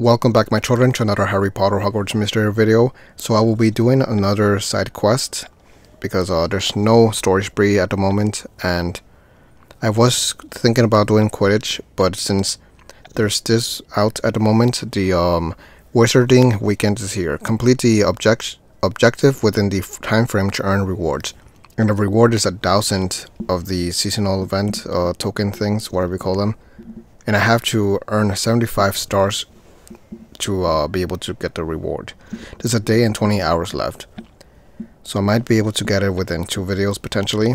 Welcome back my children to another Harry Potter Hogwarts Mystery video. So I will be doing another side quest because uh, there's no story spree at the moment and I was thinking about doing Quidditch but since there's this out at the moment the um, Wizarding weekend is here. Complete the object objective within the time frame to earn rewards. And the reward is a thousand of the seasonal event uh, token things, whatever we call them. And I have to earn 75 stars to uh, be able to get the reward. There's a day and 20 hours left. So I might be able to get it within two videos potentially.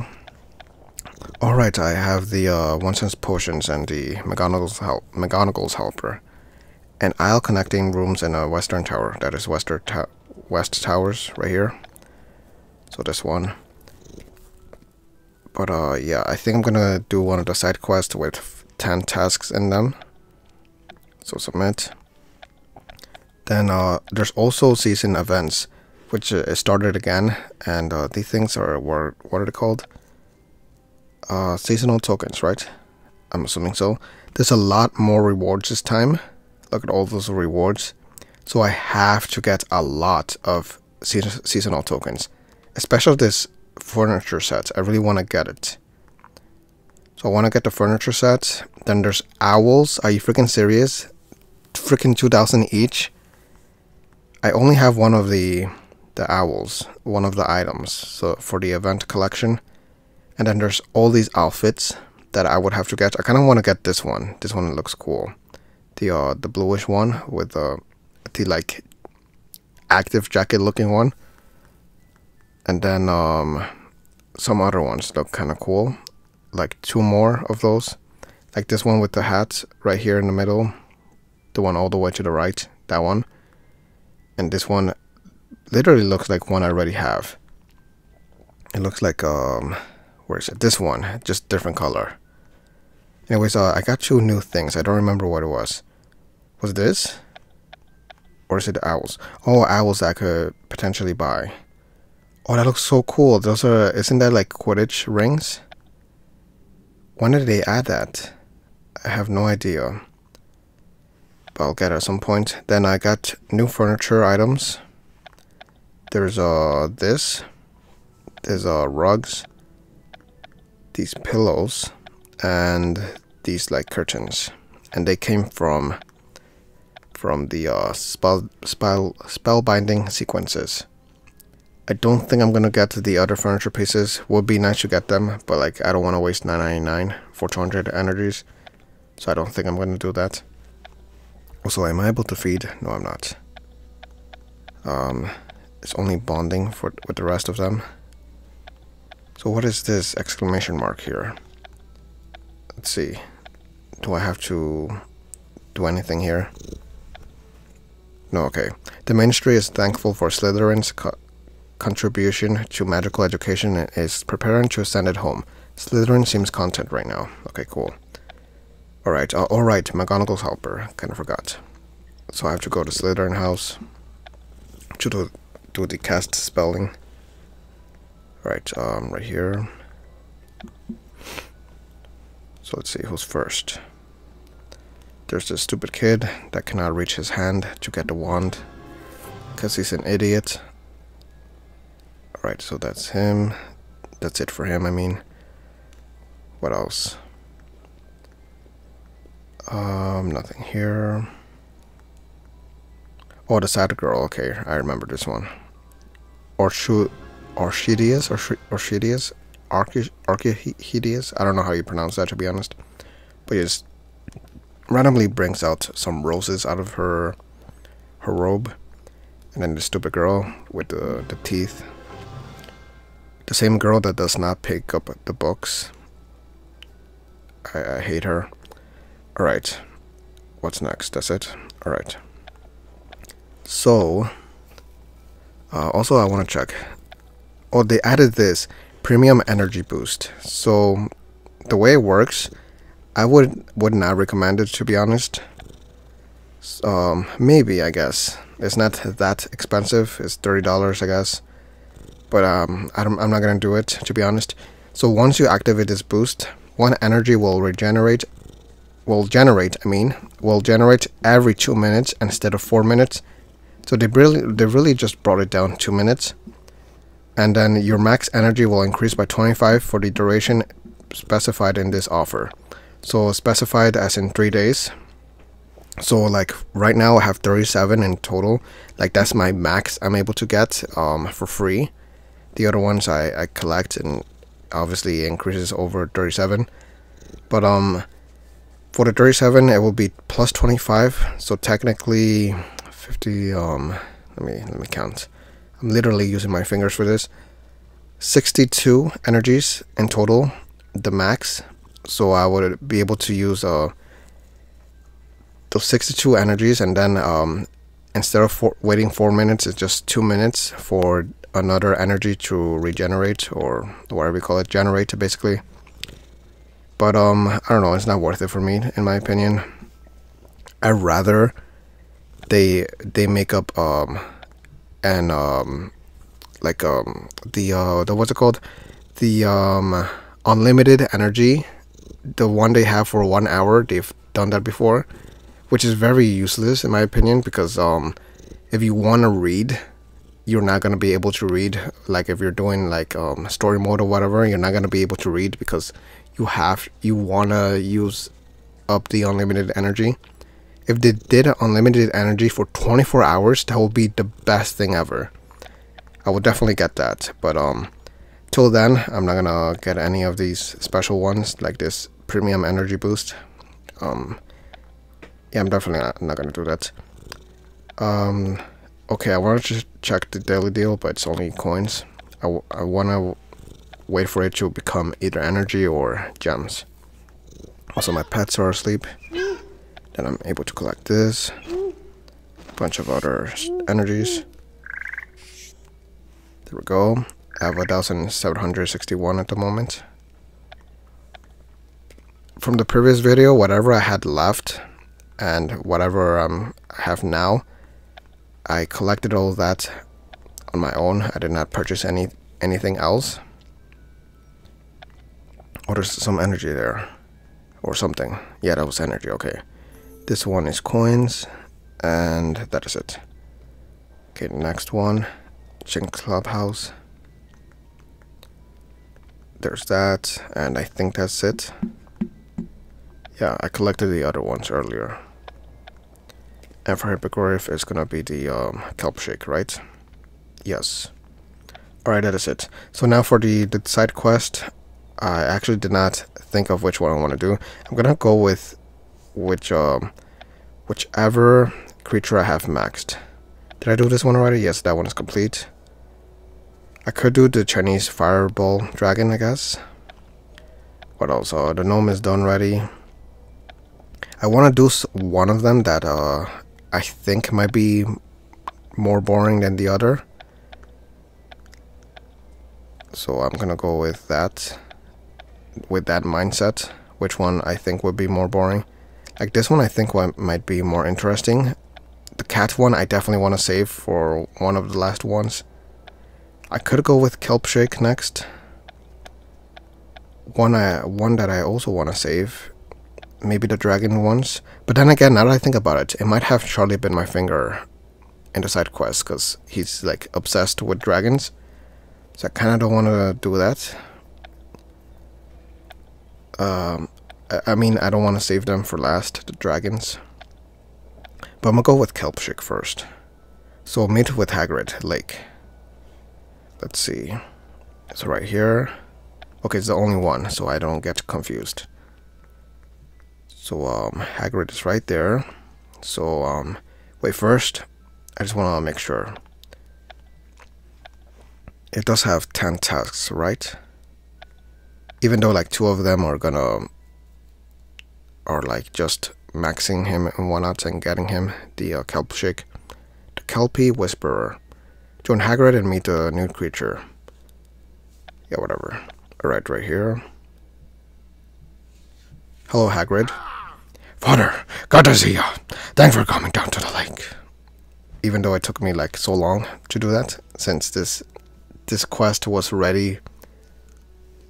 Alright, I have the uh, One Sense Potions and the McGonagall's, help, McGonagall's Helper. And aisle connecting rooms in a Western Tower. That is Western West Towers right here. So this one. But uh, yeah, I think I'm gonna do one of the side quests with 10 tasks in them. So submit. Then uh, there's also season events, which uh, started again, and uh, these things are what, what are they called? Uh, seasonal tokens, right? I'm assuming so. There's a lot more rewards this time. Look at all those rewards. So I have to get a lot of seasonal tokens, especially this furniture set. I really want to get it. So I want to get the furniture set. Then there's owls. Are you freaking serious? Freaking 2,000 each. I only have one of the the owls, one of the items, so for the event collection. And then there's all these outfits that I would have to get. I kind of want to get this one. This one looks cool. The uh, the bluish one with the the like active jacket looking one. And then um, some other ones look kind of cool. Like two more of those. Like this one with the hat right here in the middle. The one all the way to the right. That one and this one literally looks like one I already have. It looks like um, where is it? This one, just different color. Anyways, uh, I got two new things. I don't remember what it was. Was this? Or is it owls? Oh, owls I could potentially buy. Oh, that looks so cool. Those are, isn't that like Quidditch rings? When did they add that? I have no idea I'll get at some point. Then I got new furniture items. There's uh this. There's uh rugs. These pillows and these like curtains. And they came from from the uh spell spell spellbinding sequences. I don't think I'm gonna get the other furniture pieces. Would be nice to get them, but like I don't want to waste 9.99 for 200 energies, so I don't think I'm gonna do that. Also, am I able to feed? No, I'm not. Um, it's only bonding for with the rest of them. So what is this exclamation mark here? Let's see. Do I have to do anything here? No, okay. The Ministry is thankful for Slytherin's co contribution to magical education and is preparing to send it home. Slytherin seems content right now. Okay, cool. Alright, uh, alright, McGonagall's helper. Kinda forgot. So I have to go to Slytherin house to do, do the cast spelling. Right, um, right here. So let's see who's first. There's this stupid kid that cannot reach his hand to get the wand because he's an idiot. Alright, so that's him. That's it for him, I mean. What else? Um, nothing here. Oh, the sad girl. Okay, I remember this one. Orchu, Orchideus, Orchideus, Archihideus. I don't know how you pronounce that to be honest, but just randomly brings out some roses out of her her robe, and then the stupid girl with the the teeth. The same girl that does not pick up the books. I, I hate her. Alright. What's next? That's it? Alright. So, uh, also I want to check. Oh, they added this premium energy boost. So, the way it works, I would would not recommend it to be honest. Um, maybe I guess it's not that expensive. It's thirty dollars, I guess. But um, I am not gonna do it to be honest. So once you activate this boost, one energy will regenerate will generate. I mean, will generate every two minutes instead of four minutes. So they really they really just brought it down two minutes. And then your max energy will increase by 25 for the duration specified in this offer. So specified as in three days. So like right now I have 37 in total. Like that's my max I'm able to get um, for free. The other ones I, I collect and obviously increases over 37. But um for the 37 it will be plus 25. So technically 50 um let me let me count. I'm literally using my fingers for this. 62 energies in total, the max. So I would be able to use uh those 62 energies and then um instead of four, waiting 4 minutes it's just 2 minutes for another energy to regenerate or whatever you call it generate basically but um i don't know it's not worth it for me in my opinion. I rather they they make up um and um like um the uh the what's it called? The um unlimited energy the one they have for one hour they've done that before which is very useless in my opinion because um if you want to read you're not going to be able to read like if you're doing like um, story mode or whatever you're not going to be able to read because you have you want to use up the unlimited energy. If they did unlimited energy for 24 hours that would be the best thing ever. I would definitely get that but um till then i'm not gonna get any of these special ones like this premium energy boost. Um yeah i'm definitely not, not gonna do that. Um Okay, I want to check the daily deal, but it's only coins. I, I want to wait for it to become either energy or gems. Also, my pets are asleep. Then I'm able to collect this. Bunch of other energies. There we go. I have 1,761 at the moment. From the previous video, whatever I had left and whatever um, I have now, I collected all that on my own. I did not purchase any anything else. Oh, there's some energy there. Or something. Yeah, that was energy, okay. This one is coins. And that is it. Okay, next one. Chicken Clubhouse. There's that. And I think that's it. Yeah, I collected the other ones earlier. And for Hippogriff, it's gonna be the um, kelp shake, right? Yes. Alright, that is it. So now for the, the side quest, I actually did not think of which one I want to do. I'm gonna go with which um, whichever creature I have maxed. Did I do this one already? Yes, that one is complete. I could do the Chinese fireball dragon, I guess. What else? Uh, the gnome is done ready. I want to do one of them that uh, I think might be more boring than the other. So I'm gonna go with that, with that mindset. Which one I think would be more boring. Like this one I think might be more interesting. The cat one I definitely want to save for one of the last ones. I could go with Kelp Shake next. One I one that I also want to save maybe the dragon ones. But then again, now that I think about it, it might have Charlie been my finger in the side quest because he's like obsessed with dragons. So I kind of don't want to do that. Um, I, I mean, I don't want to save them for last, the dragons. But I'm gonna go with Kelpshik first. So we'll meet with Hagrid Lake. Let's see. So right here. Okay, it's the only one, so I don't get confused. So um, Hagrid is right there. So um, wait first. I just want to make sure. It does have 10 tasks, right? Even though like two of them are gonna are like just maxing him and whatnot and getting him the uh, kelp shake. The Kelpie Whisperer. Join Hagrid and meet a new creature. Yeah, whatever. Alright, right here. Hello, Hagrid. Father, God see you. Thanks for coming down to the lake. Even though it took me like so long to do that, since this this quest was ready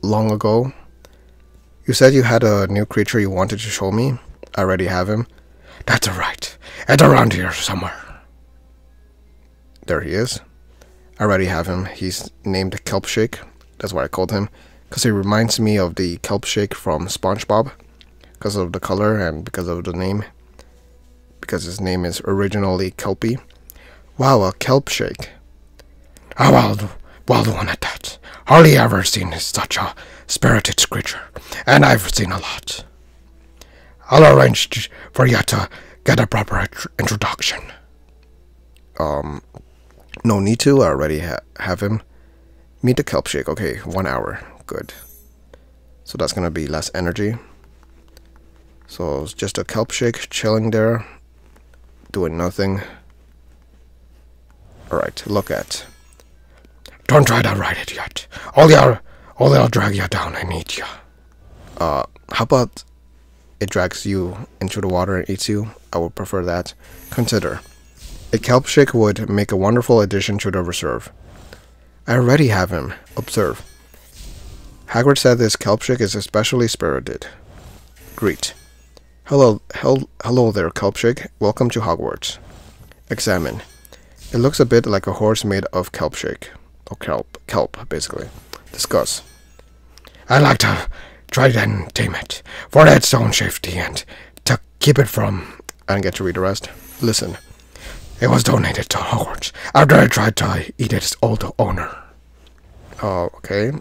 long ago. You said you had a new creature you wanted to show me. I already have him. That's right. It's around here somewhere. There he is. I already have him. He's named Kelpshake. That's what I called him. Because he reminds me of the Kelpshake from SpongeBob. Because of the color and because of the name. Because his name is originally Kelpie. Wow, a Kelpshake. A wild, wild one at that. Hardly ever seen such a spirited creature. And I've seen a lot. I'll arrange for you to get a proper introduction. Um, no need to. I already ha have him. Meet the Kelpshake. Okay, one hour. Good. So that's gonna be less energy. So it's just a Kelpshake chilling there, doing nothing. Alright, look at. Don't try to ride it yet. All the all they'll drag you down and eat you. Uh, how about it drags you into the water and eats you? I would prefer that. Consider. A kelp shake would make a wonderful addition to the reserve. I already have him. Observe. Hagrid said this kelp shake is especially spirited. Greet. Hello, hel hello there, Kelpshake. Welcome to Hogwarts. Examine. It looks a bit like a horse made of Kelpshake. Or kelp. Kelp, basically. Discuss. I like to try and tame it, for its own safety and to keep it from... I didn't get to read the rest. Listen. It was donated to Hogwarts after I tried to eat its old owner. Oh, okay.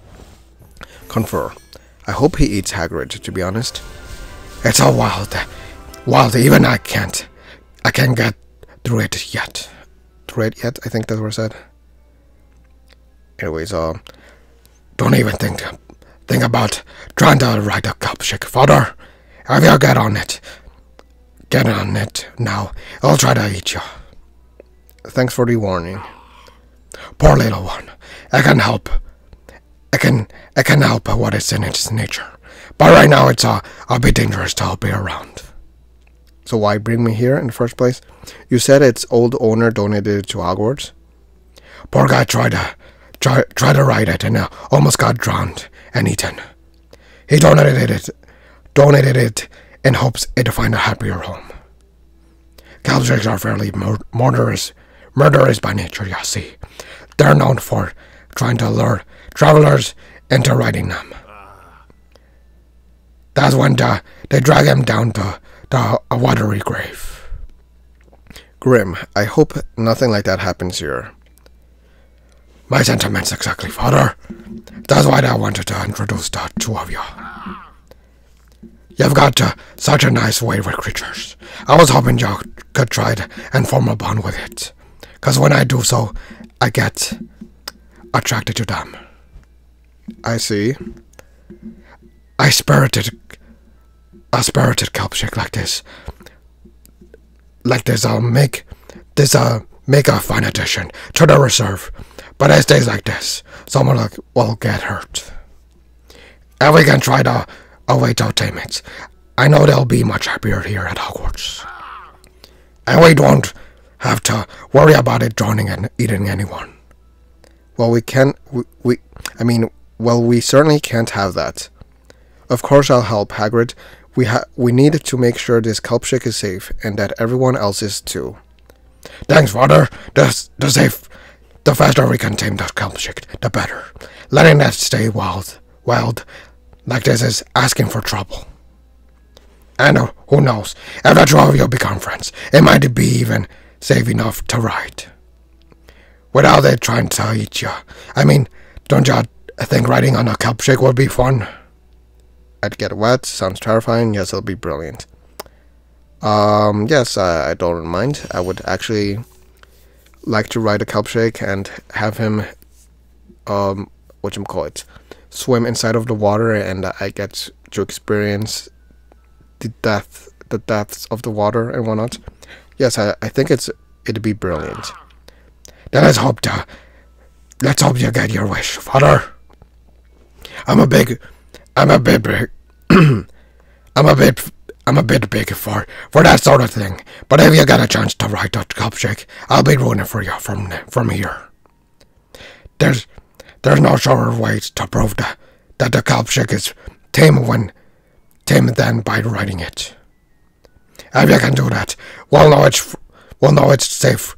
Confer. I hope he eats Hagrid, to be honest. It's all wild. Wild, even I can't. I can't get through it yet. Through it yet? I think that's what I said. Anyways, uh... Don't even think think about trying to ride a Kelpshake, father. If you get on it, get on it now. I'll try to eat you. Thanks for the warning. Poor little one. I can help. I can I can help what is in its nature. But right now it's uh, a bit dangerous to be around. So why bring me here in the first place? You said its old owner donated it to Hogwarts? Poor guy tried to try, try to ride it and uh, almost got drowned and eaten. He donated it donated it in hopes it'd find a happier home. Kelpshakes are fairly mur murderous murderers by nature, you see. They're known for trying to lure travelers into riding them. That's when the, they drag him down to, to a watery grave. Grim, I hope nothing like that happens here. My sentiments exactly, father. That's why I wanted to introduce the two of you. You've got uh, such a nice way with creatures. I was hoping you could try and form a bond with it. Because when I do so, I get attracted to them. I see. I spirited a spirited Kelpshake like this. Like this, I'll make this uh make a fine addition to the reserve. But it stays like this, someone like will get hurt. And we can try to await our it. I know they'll be much happier here at Hogwarts. And we don't have to worry about it drowning and eating anyone. Well, we can't. We, we, I mean, well, we certainly can't have that. Of course, I'll help, Hagrid. We ha we need to make sure this Kelpshake is safe, and that everyone else is too. Thanks, Father. The, the safe, the faster we can tame that Kelpshake, the better. Letting that stay wild, wild, like this is asking for trouble. And who knows, if the two of you become friends, it might be even safe enough to ride. Without it trying to eat you. I mean, don't you think riding on a Kelpshake would be fun? I'd get wet, sounds terrifying, yes, it'll be brilliant. Um, yes, I, I don't mind. I would actually like to ride a Kelpshake and have him, um, what you call it, swim inside of the water and I get to experience the depth, the depths of the water and whatnot yes, I, I think it's it'd be brilliant. Then let's hope to let's hope you get your wish, father. I'm a big, I'm a big, I'm a bit, I'm a bit big for for that sort of thing. But if you get a chance to ride that Kelpshake, I'll be rooting for you from from here. There's there's no surer way to prove that that the Kelpshake is tame when tame than by riding it. if you can do that, we'll know it's we'll know it's safe.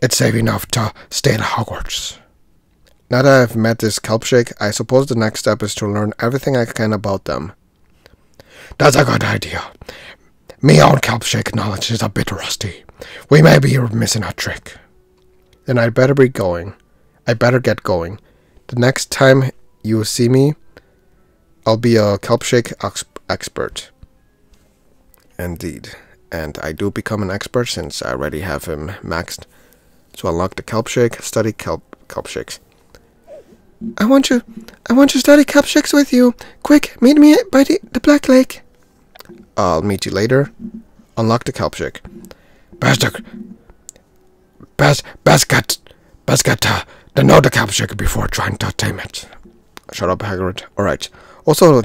It's safe enough to stay at Hogwarts. Now that I've met this Kelpshake, I suppose the next step is to learn everything I can about them. That's a good idea. Me own Kelpshake knowledge is a bit rusty. We may be missing a trick. Then I'd better be going. I better get going. The next time you see me, I'll be a Kelpshake ex- expert. Indeed. And I do become an expert since I already have him maxed. So unlock the Kelpshake, study kelp Kelpshakes. I want you, I want to study Kelpshakes with you. Quick, meet me by the, the Black Lake. I'll meet you later. Unlock the best get, best get to, to know the Kelpshake before trying to tame it. Shut up, Hagrid. Alright. Also,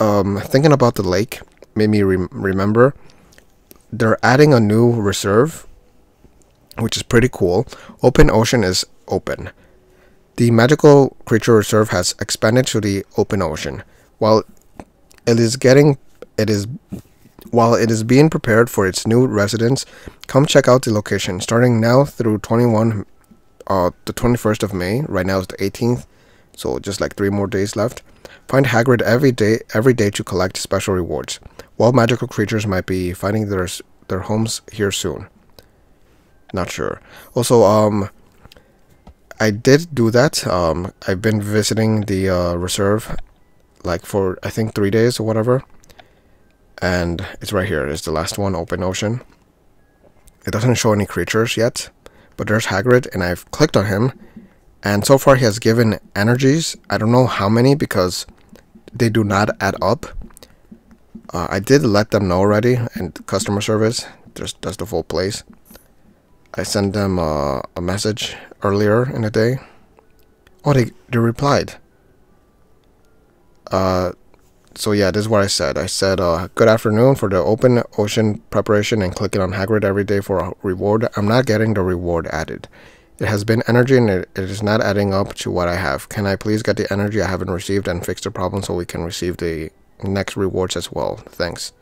um, thinking about the lake made me rem remember they're adding a new reserve, which is pretty cool. Open ocean is open. The magical creature reserve has expanded to the open ocean. While it is getting it is while it is being prepared for its new residents, come check out the location starting now through 21 uh the 21st of May. Right now is the 18th, so just like 3 more days left. Find Hagrid every day every day to collect special rewards. While magical creatures might be finding their their homes here soon. Not sure. Also, um I did do that. Um, I've been visiting the uh, reserve, like for I think three days or whatever. And it's right here. It's the last one, open ocean. It doesn't show any creatures yet, but there's Hagrid, and I've clicked on him, and so far he has given energies. I don't know how many because they do not add up. Uh, I did let them know already, and customer service just does the full place. I sent them uh, a message earlier in the day. Oh, they, they replied. Uh, so yeah, this is what I said. I said, uh, good afternoon for the open ocean preparation and clicking on Hagrid every day for a reward. I'm not getting the reward added. It has been energy and it, it is not adding up to what I have. Can I please get the energy I haven't received and fix the problem so we can receive the next rewards as well? Thanks.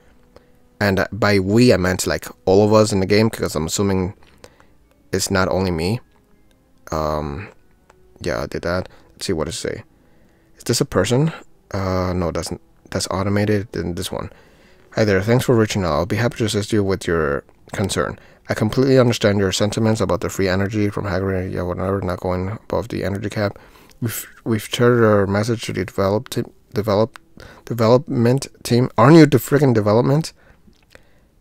And by we, I meant like all of us in the game because I'm assuming it's not only me. Um, yeah, I did that. Let's see what it say. Is this a person? Uh, no, that's that's automated. than this one. Hi there. Thanks for reaching out. I'll be happy to assist you with your concern. I completely understand your sentiments about the free energy from Hagrid. Yeah, whatever, not going above the energy cap. We've we've shared our message to the develop develop development team. Aren't you the freaking development?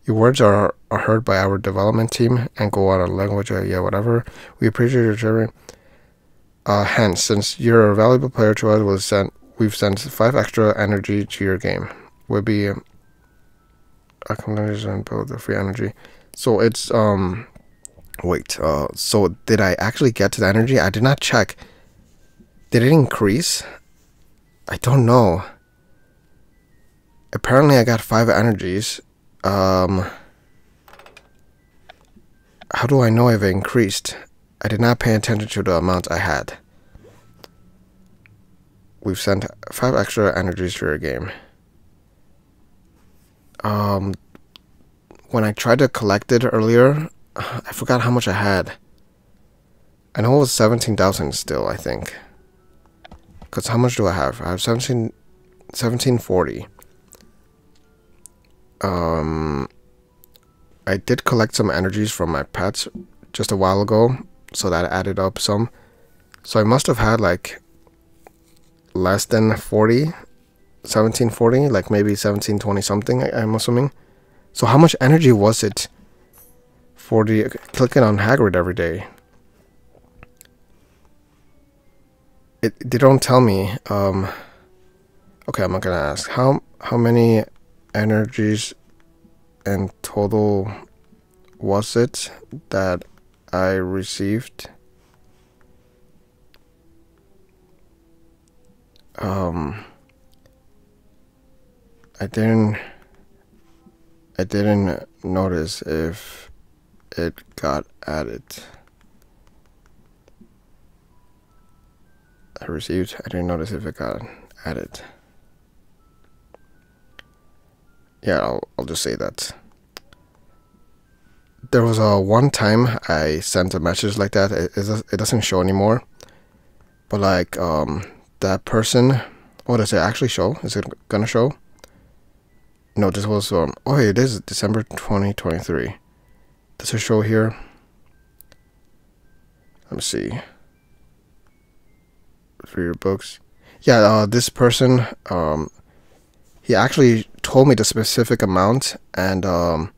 Your words are, are heard by our development team and go out of language, uh, yeah, whatever. We appreciate your sharing. Uh, hence, since you're a valuable player to us, we'll send, we've sent five extra energy to your game. Will be um, and build the free energy. So it's um, wait. Uh, so did I actually get to the energy? I did not check. Did it increase? I don't know. Apparently, I got five energies um, how do I know if it increased? I did not pay attention to the amount I had. We've sent five extra energies to your game. Um, when I tried to collect it earlier, I forgot how much I had. I know it was 17,000 still, I think. Because how much do I have? I have 17, 1740 um, I did collect some energies from my pets just a while ago, so that added up some. So I must have had like less than 40, 1740, like maybe 1720 something, I'm assuming. So how much energy was it for the clicking on Hagrid every day? It they don't tell me. Um, okay, I'm not gonna ask. How how many energies and total was it that I received? Um, I didn't. I didn't notice if it got added. I received. I didn't notice if it got added yeah, I'll, I'll just say that. there was a one time I sent a message like that. It, it, it doesn't show anymore. But like um that person, what does it actually show? Is it gonna show? No, this was um. Oh, it is December twenty twenty three. Does it show here? Let me see. For your books, yeah. Uh, this person, um, he actually told me the specific amount and um,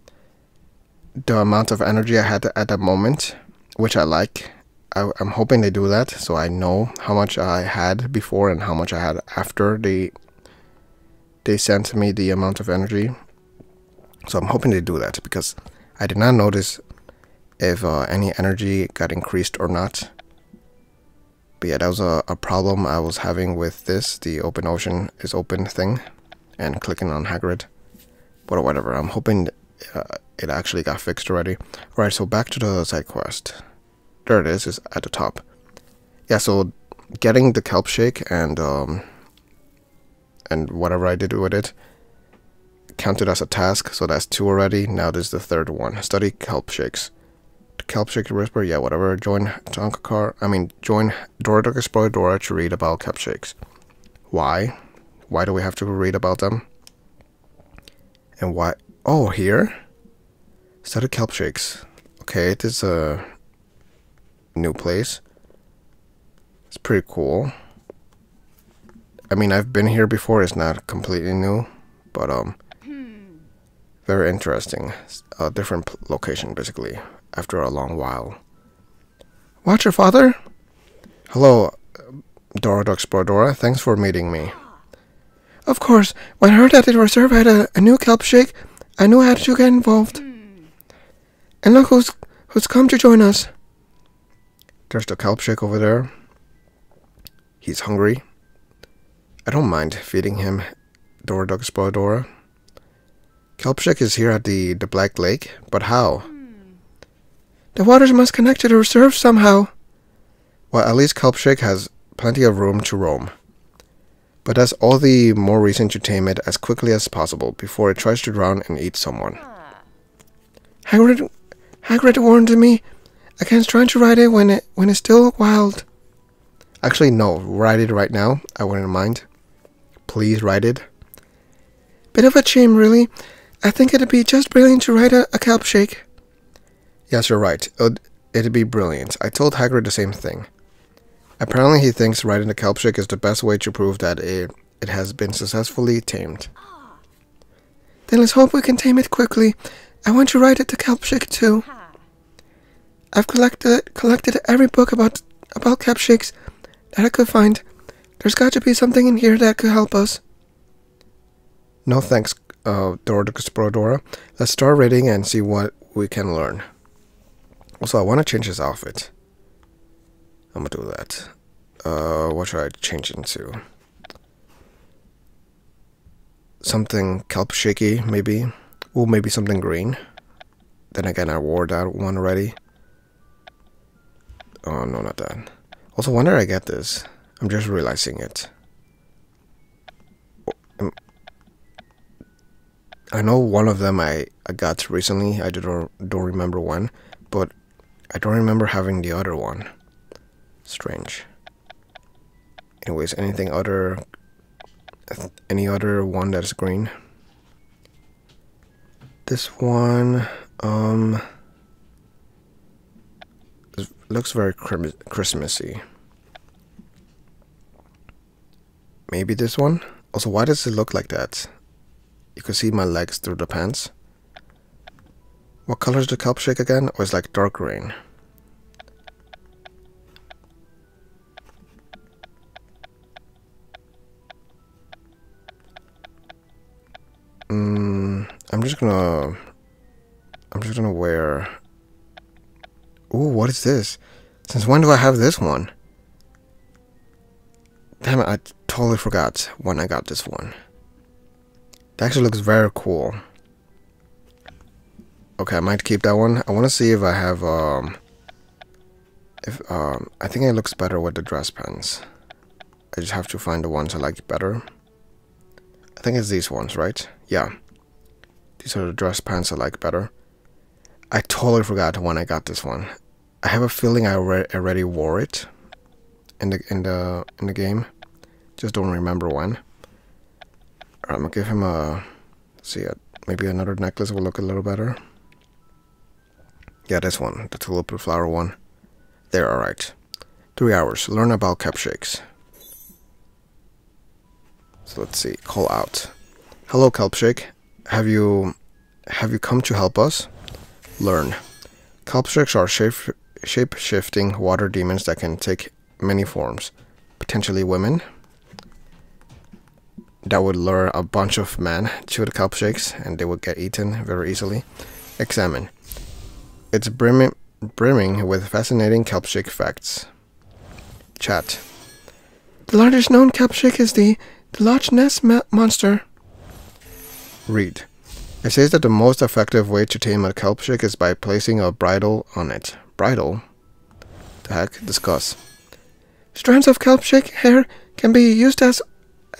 the amount of energy I had at that moment, which I like. I, I'm hoping they do that so I know how much I had before and how much I had after they they sent me the amount of energy. So I'm hoping they do that because I did not notice if uh, any energy got increased or not. But yeah, that was a, a problem I was having with this, the open ocean is open thing, and clicking on Hagrid. But whatever, I'm hoping uh, it actually got fixed already. Right, so back to the side quest. There it is, is at the top. Yeah, so getting the kelp shake and um, and whatever I did with it counted as a task, so that's two already. Now this is the third one. Study kelp shakes. The kelp shake whisper, yeah, whatever. Join Tonkakkar. I mean, join Dora Explorer Dora to read about kelp shakes. Why? Why do we have to read about them? And why? Oh, here. Study kelp shakes. Okay, it is a new place. It's pretty cool. I mean, I've been here before. It's not completely new, but um, very interesting. A different location, basically. After a long while. Watch your father. Hello, Dora the Explorer Dora. Thanks for meeting me. Of course. When I heard that the reserve had a, a new kelp shake, I knew I had to get involved. And look who's who's come to join us. There's the kelp shake over there. He's hungry. I don't mind feeding him Dora the Explorer Dora. Kelpshik is here at the, the Black Lake, but how? Hmm. The waters must connect to the reserve somehow. Well, at least Kelpshik has plenty of room to roam. But that's all the more reason to tame it as quickly as possible before it tries to drown and eat someone. Ah. Hagrid, Hagrid warned me against trying to ride it when it when it's still wild. Actually, no, ride it right now. I wouldn't mind. Please ride it. Bit of a shame, really. I think it'd be just brilliant to ride a, a kelp shake. Yes, you're right. It'd, it'd be brilliant. I told Hagrid the same thing. Apparently, he thinks riding a kelp shake is the best way to prove that it, it has been successfully tamed. Then let's hope we can tame it quickly. I want to ride it to kelp shake too. I've collected collected every book about about kelp shakes that I could find. There's got to be something in here that could help us. No thanks, uh, Dora the Explorer Let's start reading and see what we can learn. Also, I want to change his outfit. I'm gonna do that. Uh, what should I change into? Something kelp shaky, maybe. Ooh, maybe something green. Then again, I wore that one already. Oh, no, not that. Also, when did I get this? I'm just realizing it. Um, I know one of them I, I got recently. I don't, don't remember when. But I don't remember having the other one. Strange. Anyways, anything other... Any other one that's green? This one... Um... Looks very Christmassy. Maybe this one? Also, why does it look like that? You can see my legs through the pants. What color is the kelp shake again? Or is like dark green? Mm, I'm just gonna... I'm just gonna wear... Ooh, what is this? Since when do I have this one? Damn it, I totally forgot when I got this one. It actually looks very cool. Okay, I might keep that one. I want to see if I have, um... If, um... I think it looks better with the dress pants. I just have to find the ones I like better. I think it's these ones, right? Yeah. These are the dress pants I like better. I totally forgot when I got this one. I have a feeling I already wore it in the in the in the game. Just don't remember when. I'm gonna give him a see it. Maybe another necklace will look a little better. Yeah, this one, the tulip flower one. There, alright. Three hours. Learn about cap shakes. So let's see. Call out. Hello, Kelpshake. Have you have you come to help us? Learn. Kelpshakes are shape shape shifting water demons that can take many forms. Potentially women. That would lure a bunch of men to the Kelpshakes and they would get eaten very easily. Examine. It's brimming, brimming with fascinating Kelpshake facts. Chat. The largest known Kelpshake is the, the Loch Ness Monster. Read. It says that the most effective way to tame a Kelpshake is by placing a bridle on it. Bridle? The heck? Discuss. Strands of kelp-shake hair can be used as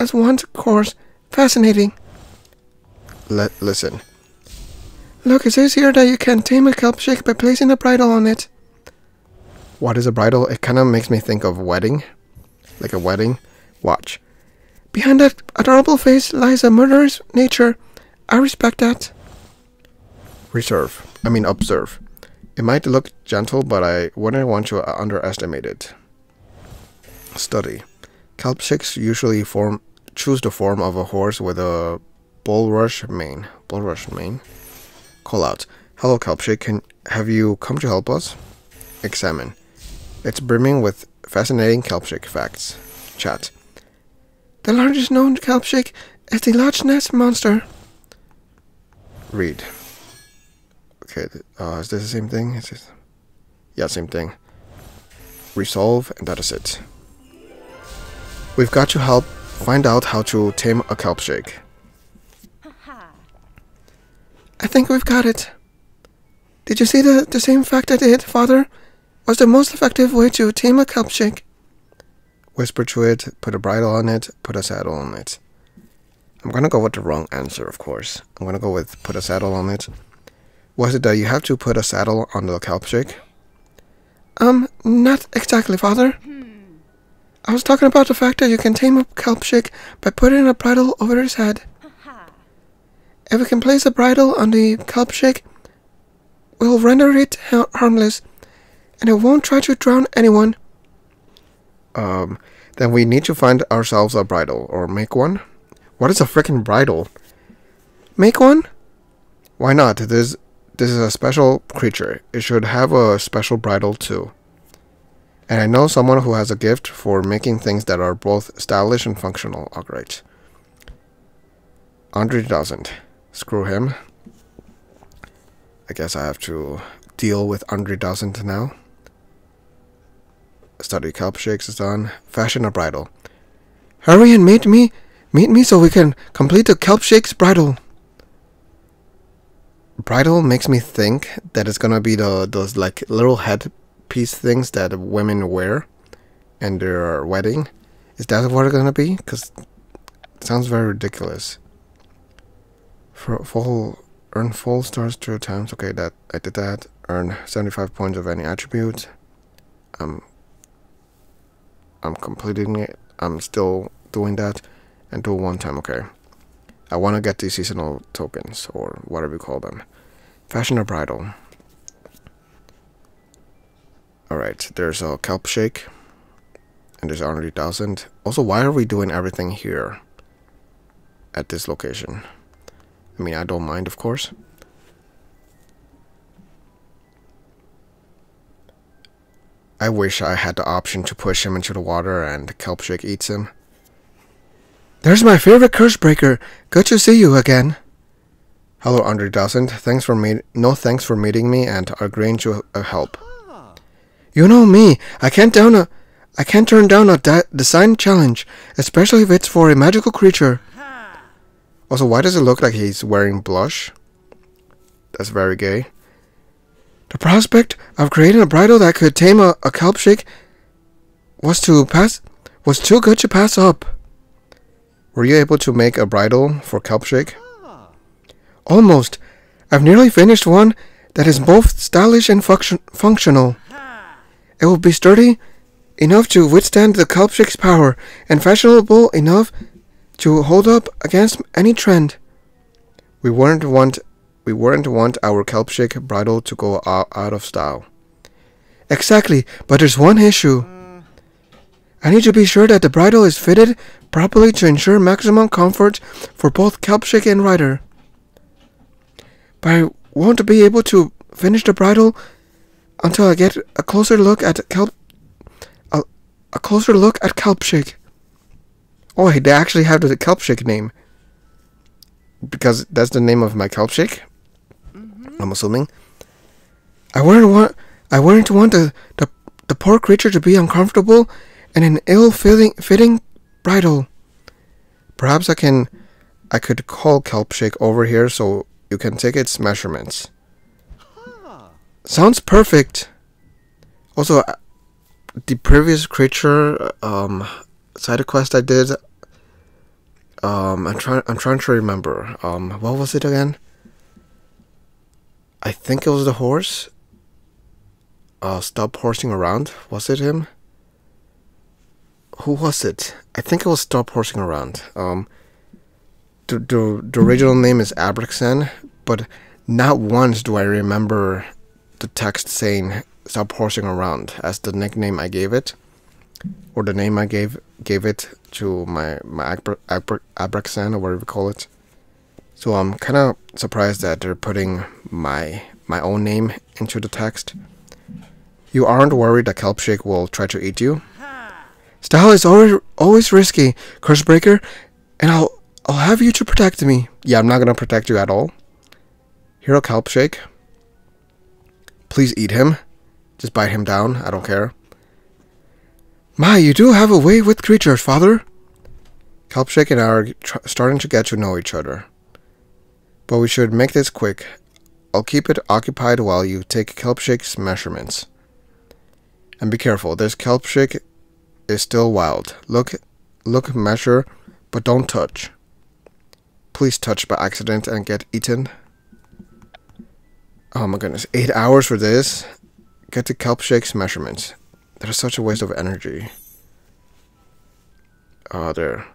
as wand cores. Fascinating. Let listen. Look, it says here that you can tame a kelp-shake by placing a bridle on it. What is a bridle? It kind of makes me think of wedding. Like a wedding. Watch. Behind that adorable face lies a murderous nature. I respect that. Reserve. I mean, observe. It might look gentle, but I wouldn't want to underestimate it. Study. Kelpshakes usually form choose the form of a horse with a bulrush mane. Bulrush mane. Call out. Hello, Kelpshake. Can have you come to help us? Examine. It's brimming with fascinating Kelpshake facts. Chat. The largest known Kelpshake is the Loch Ness Monster. Read. Okay, uh, is this the same thing? Is. Yeah, same thing. Resolve, and that is it. We've got to help find out how to tame a Kelpshake. I think we've got it. Did you see the, the same fact I did, Father? Was the most effective way to tame a Kelpshake. Whisper to it, put a bridle on it, put a saddle on it. I'm gonna go with the wrong answer, of course. I'm gonna go with put a saddle on it. Was it that you have to put a saddle on the Kelpshake? Um, not exactly, Father. I was talking about the fact that you can tame a Kelpshake by putting a bridle over his head. If we can place a bridle on the Kelpshake, we'll render it harmless, and it won't try to drown anyone. Um, then we need to find ourselves a bridle, or make one. What is a freaking bridle? Make one? Why not? This, this is a special creature. It should have a special bridle too. And I know someone who has a gift for making things that are both stylish and functional. Great. Andre doesn't. Screw him. I guess I have to deal with Andre doesn't now. Study Kelpshakes is done. Fashion a bridle. Hurry and meet me. Meet me so we can complete the Kelpshake's bridle. Bridle makes me think that it's gonna be the those like little head piece things that women wear in their wedding. Is that what it's gonna be? Because it sounds very ridiculous. For full earn full stars two times. Okay, that I did that. Earn seventy five points of any attribute. I'm I'm completing it. I'm still doing that, and do one time. Okay. I want to get these seasonal tokens or whatever you call them. Fashion a bridle. Alright, there's a kelp shake. And there's already thousand. Also, why are we doing everything here? At this location. I mean, I don't mind, of course. I wish I had the option to push him into the water and the Kelpshake eats him. There's my favorite curse breaker. Good to see you again. Hello, Andre Doesn't. Thanks for me. No thanks for meeting me and agreeing to uh, help. You know me. I can't down a, I can't turn down a design challenge, especially if it's for a magical creature. Also, why does it look like he's wearing blush? That's very gay. The prospect of creating a bridle that could tame a, a kelpshake was to pass was too good to pass up. Were you able to make a bridle for kelpshake? Almost. I've nearly finished one. that is both stylish and function- functional. It will be sturdy enough to withstand the Kelpshik's power and fashionable enough to hold up against any trend. We weren't want we weren't want our Kelpshik bridle to go out, of style. Exactly, but there's one issue. I need to be sure that the bridle is fitted properly to ensure maximum comfort for both Kelpshik and rider. But I won't be able to finish the bridle until I get a closer look at Kelp a, a closer look at Kelpshik. Oh, they actually have the Kelpshik name. Because that's the name of my Kelpshik. Mm-hmm. I'm assuming. I wouldn't want I wouldn't want the, the the poor creature to be uncomfortable in an ill fitting fitting bridle. Perhaps I can I could call Kelpshik over here so you can take its measurements. Sounds perfect. Also, uh, the previous creature um, side quest I did. Um, I'm trying. I'm trying to remember. Um, what was it again? I think it was the horse. Uh, stop horsing around. Was it him? Who was it? I think it was stop horsing around. Um, the the, the original name is Abraxan, but not once do I remember the text saying "stop horsing around" as the nickname I gave it, or the name I gave gave it to my my Abra, Abra, Abraxan or whatever you call it. So I'm kind of surprised that they're putting my my own name into the text. You aren't worried that Kelpshake will try to eat you? Style is always always risky, Cursebreaker, and I'll I'll have you to protect me. Yeah, I'm not gonna protect you at all. Hero Kelpshik. Please eat him. Just bite him down. I don't care. My, you do have a way with creatures, father. Kelpshake and I are starting to get to know each other. But we should make this quick. I'll keep it occupied while you take Kelpshake's measurements. And be careful, this Kelpshake is still wild. Look, look, measure, but don't touch. Please touch by accident and get eaten. Oh my goodness, eight hours for this? Get the kelp shake's measurements. That is such a waste of energy. Oh, there.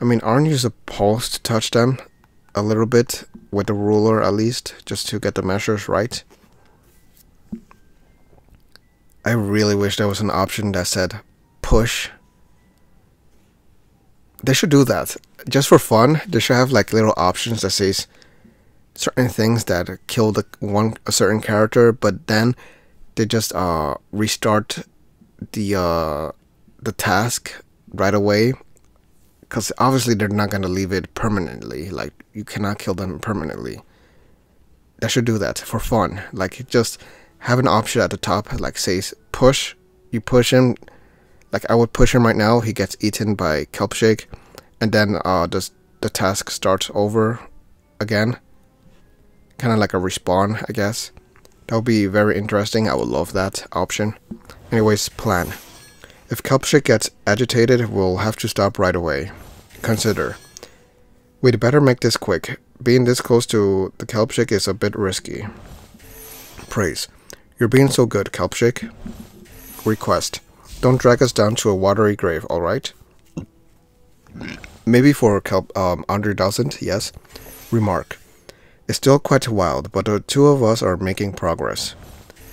I mean, aren't you supposed to touch them a little bit with the ruler at least, just to get the measures right? I really wish there was an option that said push. They should do that. Just for fun, they should have like little options that says certain things that kill the one a certain character, but then they just uh restart the uh the task right away. Because obviously they're not to leave it permanently. Like you cannot kill them permanently. They should do that for fun. Like just have an option at the top like says push. You push him like i would push him right now he gets eaten by kelpshake and then uh the, the task starts over again kind of like a respawn i guess that would be very interesting i would love that option anyways plan if Kelpshake gets agitated, we'll have to stop right away. Consider. We'd better make this quick. Being this close to the Kelpshake is a bit risky. Praise. You're being so good, Kelpshake. Request. Don't drag us down to a watery grave, alright? Maybe for um Andre Dawson, yes. Remark. It's still quite wild, but the two of us are making progress.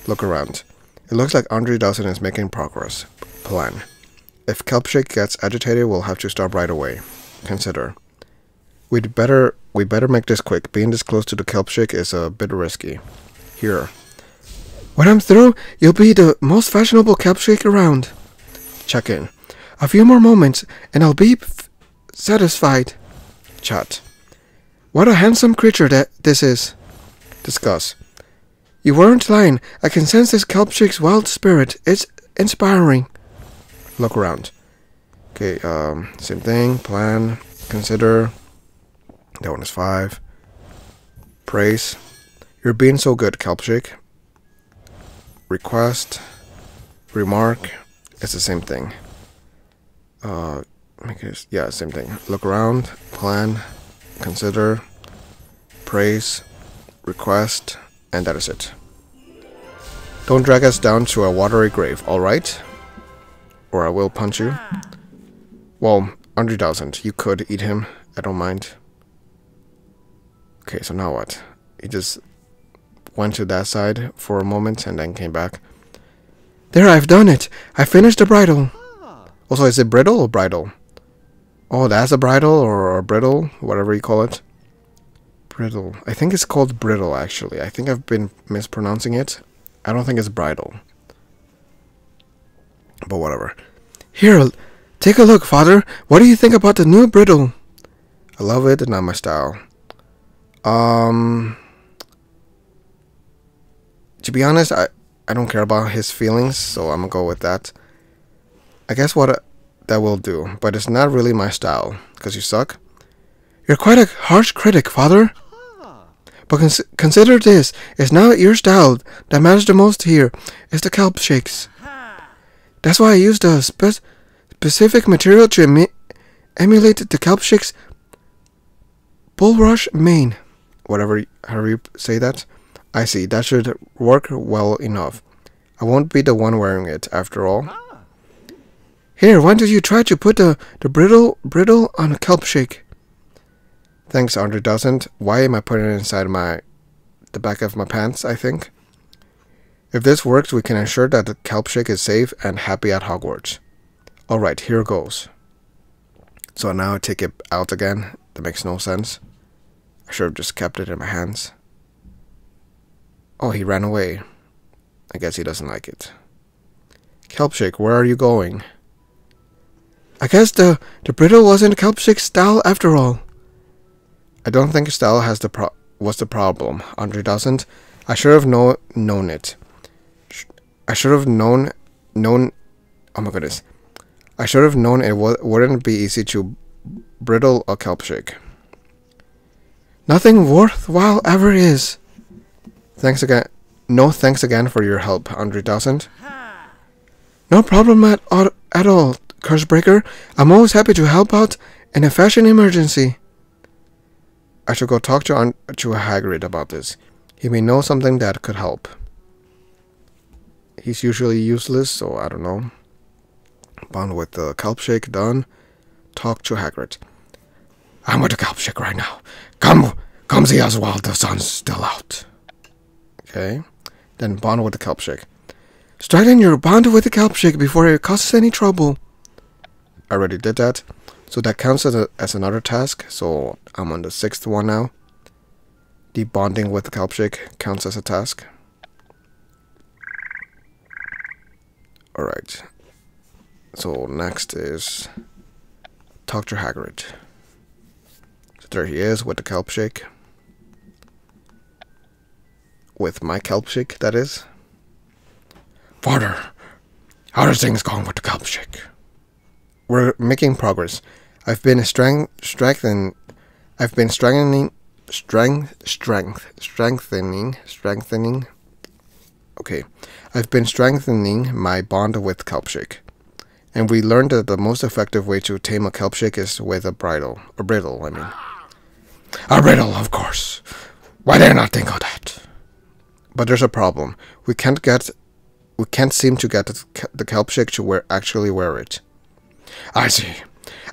Look around. It looks like Andre Dawson is making progress plan. If Kelpshake gets agitated, we'll have to stop right away. Consider. We'd better we better make this quick. Being this close to the Kelpshake is a bit risky. Here. When I'm through, you'll be the most fashionable Kelpshake around. Check in. A few more moments, and I'll be satisfied. Chat. What a handsome creature that this is. Discuss. You weren't lying. I can sense this Kelpshik's wild spirit. It's inspiring look around. Okay, um, same thing. Plan, consider. That one is five. Praise. You're being so good, Kelpshik. Request. Remark. It's the same thing. Uh, yeah, same thing. Look around. Plan. Consider. Praise. Request. And that is it. Don't drag us down to a watery grave, alright? Or I will punch you. Well, Andre Dawson. You could eat him. I don't mind. Okay, so now what? He just went to that side for a moment and then came back. There, I've done it. I finished the bridle. Also, is it brittle or bridle? Oh, that's a bridle or a brittle, whatever you call it. Brittle. I think it's called brittle, actually. I think I've been mispronouncing it. I don't think it's bridle. But whatever. Here, take a look, father. What do you think about the new brittle? I love it, not my style. Um, to be honest, I I don't care about his feelings, so I'm gonna go with that. I guess what uh, that will do, but it's not really my style, because you suck. You're quite a harsh critic, father. But cons consider this, it's not your style that matters the most here, it's the kelp shakes. That's why I used a spe specific material to emulate the kelp shakes bulrush mane. Whatever, however you say that. I see, that should work well enough. I won't be the one wearing it, after all. Ah. Here, why don't you try to put the, the brittle brittle on a kelp shake? Thanks, Andre Dawson. Why am I putting it inside my the back of my pants, I think? If this works, we can ensure that the kelp shake is safe and happy at Hogwarts. Alright, here goes. So now I take it out again. That makes no sense. I should have just kept it in my hands. Oh, he ran away. I guess he doesn't like it. Kelpshake, where are you going? I guess the, the brittle wasn't Kelpshake's style after all. I don't think style has the pro was the problem. Andre Dawson. I should have know known it. Sh I should have known known. Oh my goodness. I should have known it wouldn't be easy to brittle a kelpshake. Nothing worthwhile ever is. Thanks again. No thanks again for your help, Andre Dawson. No problem at, at all, Cursebreaker. I'm always happy to help out in a fashion emergency. I should go talk to, to Hagrid about this. He may know something that could help. He's usually useless, so I don't know. Bond with the Kelpshake done. Talk to Hagrid. I'm with the Kelpshake right now. Come, come see us while the sun's still out. Okay. Then bond with the Kelpshake. In your bond with the Kelpshake before it causes any trouble. I already did that. So that counts as, a, as another task. So I'm on the sixth one now. The bonding with the Kelpshake counts as a task. Alright. So next is to Hagrid. So there he is with the Kelpshake with my Kelpshake, that is. Father, how are things going with the Kelpshake? We're making progress. I've been strength, strengthening, I've been strengthening, strength, strength, strengthening, strengthening. Okay, I've been strengthening my bond with Kelpshake, and we learned that the most effective way to tame a Kelpshake is with a bridle, a bridle. I mean, a bridle, of course. Why did I not think of that? But there's a problem. We can't get, we can't seem to get the Kelpshake to wear actually wear it. I see.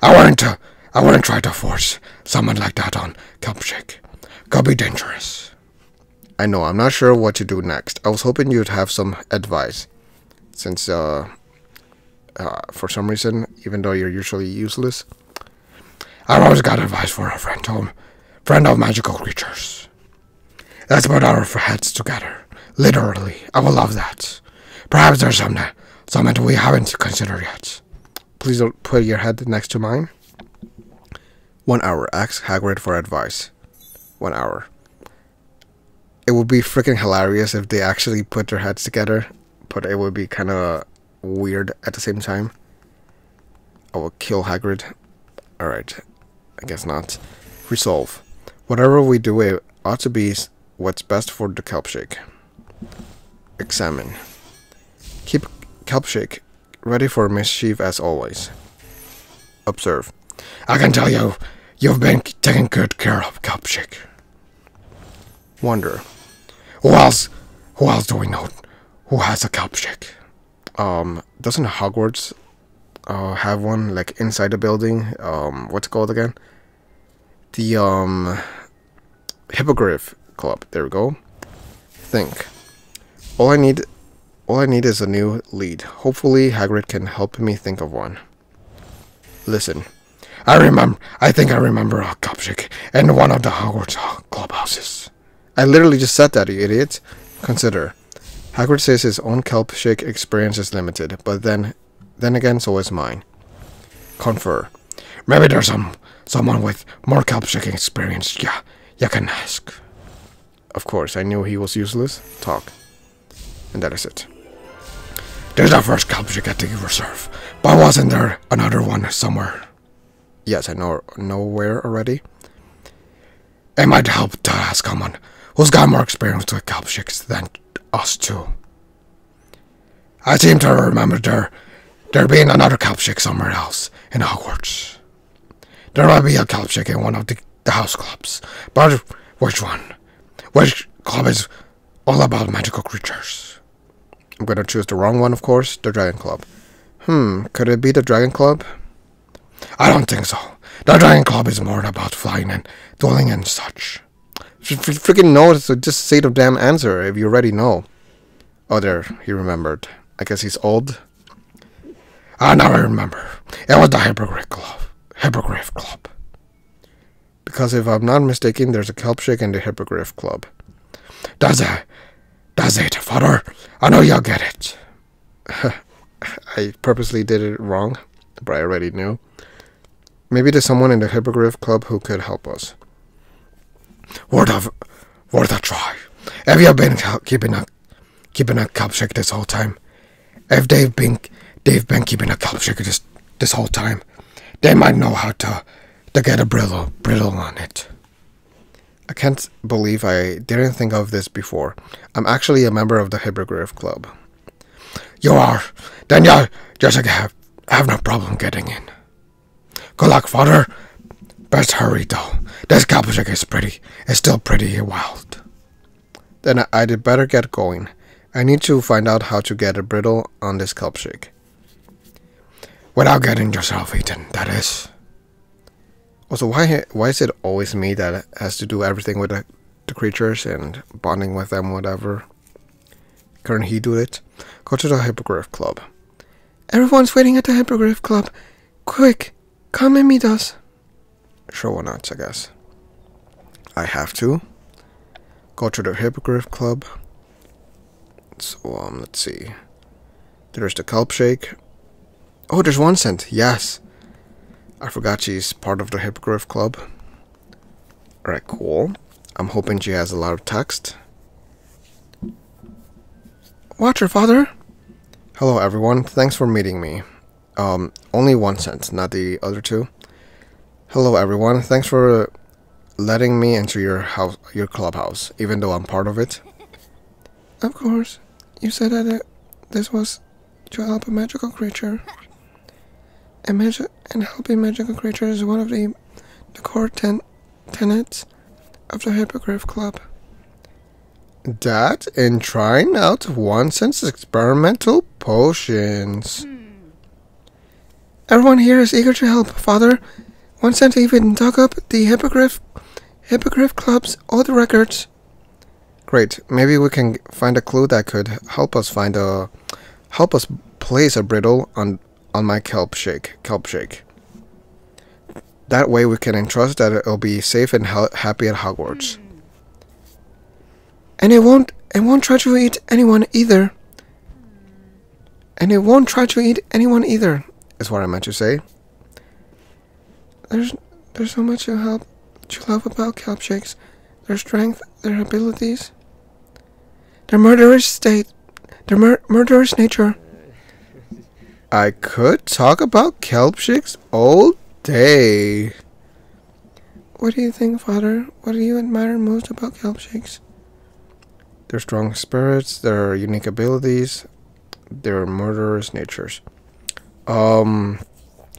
I wouldn't, uh, I wouldn't try to force someone like that on Kelpshake. Could be dangerous. I know. I'm not sure what to do next. I was hoping you'd have some advice, since uh, uh, for some reason, even though you're usually useless. I've always got advice for a friend, home, friend of magical creatures. Let's put our heads together. Literally. I will love that. Perhaps there's some, something we haven't considered yet. Please don't put your head next to mine. One hour. Ask Hagrid for advice. One hour. It would be freaking hilarious if they actually put their heads together, but it would be kind of weird at the same time. I will kill Hagrid. Alright. I guess not. Resolve. Whatever we do, it ought to be what's best for the kelpshake. Examine. Keep kelpshake ready for mischief as always. Observe. I can tell you, you've been taking good care of kelpshake. Wonder. Who else? Who else do we know? Who has a kelp shake? Um, doesn't Hogwarts uh, have one like inside the building? Um, what's it called again? The um, Hippogriff Club. There we go. Think. All I need, all I need is a new lead. Hopefully, Hagrid can help me think of one. Listen. I remember. I think I remember a shake in one of the Hogwarts clubhouses. I literally just said that, you idiot. Consider. Hagrid says his own kelp shake experience is limited, but then, then again, so is mine. Confer. Maybe there's some someone with more kelp shaking experience. Yeah, you can ask. Of course, I knew he was useless. Talk. And that is it. There's our first shake at the reserve, but wasn't there another one somewhere? Yes, I know, know where already. It might help to ask someone who's got more experience with kelp than us two. I seem to remember there there being another kelp shake somewhere else in Hogwarts. There might be a kelp shake in one of the, the house clubs, but which one? Which club is all about magical creatures? I'm gonna choose the wrong one, of course, the Dragon Club. Hmm, could it be the Dragon Club? I don't think so. The Dragon Club is more about flying and dueling and such. You freaking know, so just say the damn answer if you already know. Oh, there, he remembered. I guess he's old. Ah, now I remember. It was the Hippogriff Club. Hippogriff Club. Because if I'm not mistaken, there's a kelp shake in the Hippogriff Club. Does it? Does it, father? I know you'll get it. I purposely did it wrong, but I already knew. Maybe there's someone in the Hippogriff Club who could help us. Worth a, worth a try. Have you been keeping a, keeping a kelp shake this whole time? If they've been, they've been keeping a kelp shake this, this whole time, they might know how to, to get a brittle, brittle on it. I can't believe I didn't think of this before. I'm actually a member of the Hippogriff Club. You are? Then you just have, have no problem getting in. Good luck, father. Best hurry, though. This kelp is pretty. It's still pretty wild. Then I'd better get going. I need to find out how to get a brittle on this kelp. Without getting yourself eaten, that is. Also, why why is it always me that has to do everything with the, the creatures and bonding with them, whatever? Couldn't he do it? Go to the Hippogriff Club. Everyone's waiting at the Hippogriff Club. Quick, come and meet us. Sure, why not, I guess. I have to. Go to the Hippogriff Club. So, um, let's see. There's the Kelp Shake. Oh, there's one cent. Yes. I forgot she's part of the Hippogriff Club. Alright, cool. I'm hoping she has a lot of text. Watch her, father. Hello, everyone. Thanks for meeting me. Um, only one cent, not the other two. Hello, everyone. Thanks for letting me into your house, your clubhouse, even though I'm part of it. Of course. You said that this was to help a magical creature. And, magi- and helping magical creatures is one of the, the core ten- tenets of the Hippogriff Club. That and trying out one cent's experimental potions. Hmm. Everyone here is eager to help, Father. One cent even dug up the Hippogriff, Hippogriff Club's old records. Great. Maybe we can find a clue that could help us find a help us place a brittle on on my kelp shake. Kelp shake. That way we can entrust that it'll be safe and ha- happy at Hogwarts. And it won't it won't try to eat anyone either. And it won't try to eat anyone either. Is what I meant to say. There's there's so much to help to love about kelp shakes. Their strength, their abilities, their murderous state, their mur- murderous nature. I could talk about kelpshakes all day. What do you think, Father? What do you admire most about kelpshakes? Their strong spirits, their unique abilities, their murderous natures. Um,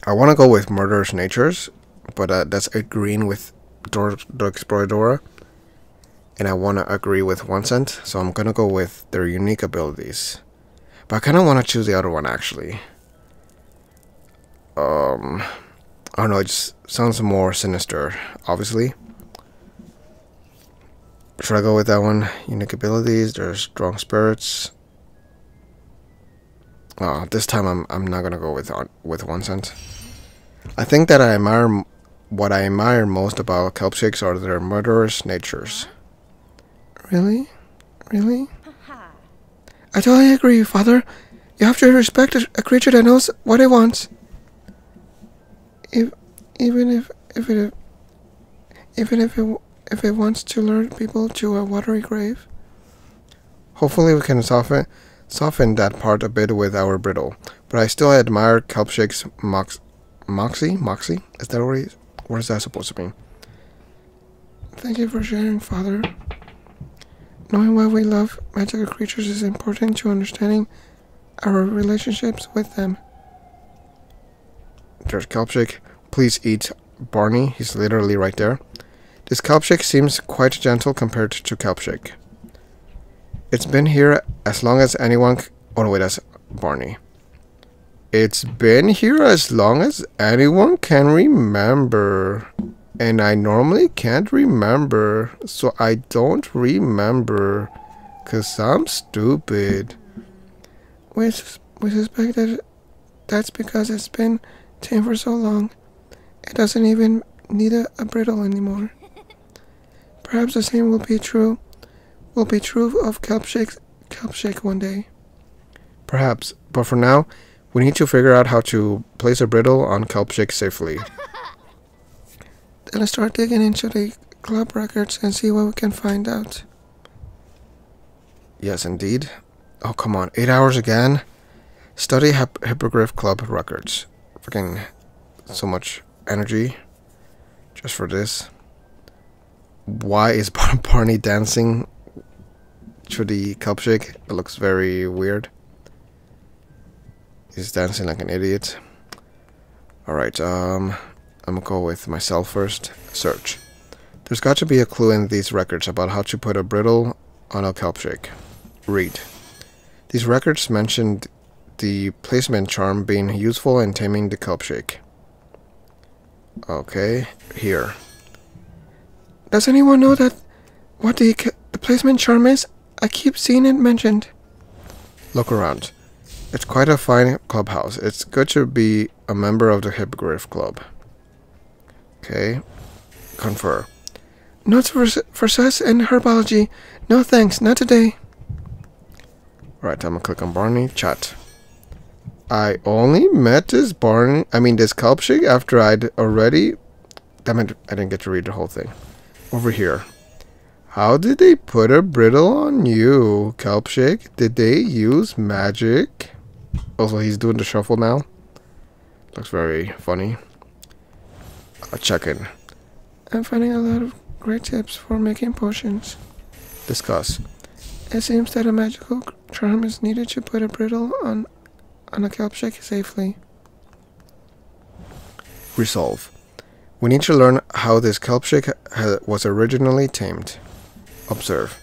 I want to go with murderous natures, but uh, that's agreeing with Dor- the Exploradora. and I want to agree with one cent, so I'm gonna go with their unique abilities. But I kind of want to choose the other one actually. Um, I don't know. It just sounds more sinister. Obviously. Should I go with that one? Unique abilities. There's strong spirits. Oh, this time I'm I'm not gonna go with with one cent. I think that I admire what I admire most about kelp shakes are their murderous natures. Really? Really? I totally agree, Father. You have to respect a, a creature that knows what it wants. If, even if if it even if it if it wants to lure people to a watery grave. Hopefully, we can soften soften that part a bit with our brittle. But I still admire Kelpshake's mox moxie. Moxie is that what? Is, what is that supposed to mean? Thank you for sharing, Father. Knowing why we love magical creatures is important to understanding our relationships with them. There's Kelpshake. Please eat Barney. He's literally right there. This Kelpshake seems quite gentle compared to Kelpshake. It's been here as long as anyone... Oh, no, wait, that's Barney. It's been here as long as anyone can remember and I normally can't remember, so I don't remember, cause I'm stupid. We, we suspect that that's because it's been tame for so long, it doesn't even need a, a brittle anymore. Perhaps the same will be true, will be true of Kelpshake, Kelpshake one day. Perhaps, but for now, we need to figure out how to place a brittle on Kelpshake safely. Let's start digging into the club records and see what we can find out. Yes, indeed. Oh, come on. Eight hours again? Study Hip Hippogriff Club records. Freaking so much energy just for this. Why is Barney dancing to the Kelpshake? It looks very weird. He's dancing like an idiot. Alright, um... I'm gonna go with myself first. Search. There's got to be a clue in these records about how to put a brittle on a kelp shake. Read. These records mentioned the placement charm being useful in taming the kelp shake. Okay, here. Does anyone know that what the, the placement charm is? I keep seeing it mentioned. Look around. It's quite a fine clubhouse. It's good to be a member of the Hippogriff Club. Okay. Confer. Notes for, for sus and herbology. No thanks, not today. Right, I'm gonna click on Barney. Chat. I only met this barn, I mean this Kelpshake after I'd already... Damn it, I didn't get to read the whole thing. Over here. How did they put a brittle on you, Kelpshake? Did they use magic? Also, he's doing the shuffle now. Looks very funny I'll check-in. I'm finding a lot of great tips for making potions. Discuss. It seems that a magical charm is needed to put a brittle on on a kelp shake safely. Resolve. We need to learn how this kelp shake was originally tamed. Observe.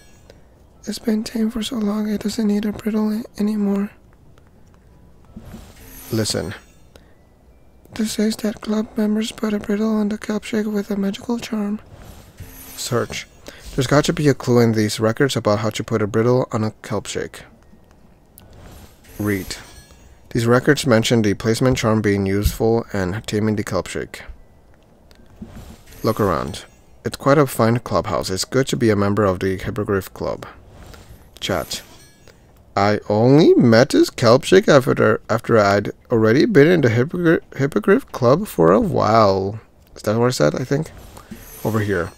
It's been tamed for so long it doesn't need a brittle anymore. Listen. This says that club members put a brittle on the Kelpshake with a magical charm. Search. There's got to be a clue in these records about how to put a brittle on a Kelpshake. Read. These records mention the placement charm being useful and taming the Kelpshake. Look around. It's quite a fine clubhouse. It's good to be a member of the Hippogriff Club. Chat. I only met this Kelpshake after after I'd already been in the Hippogriff, Hippogriff Club for a while. Is that what I said? I think. Over here.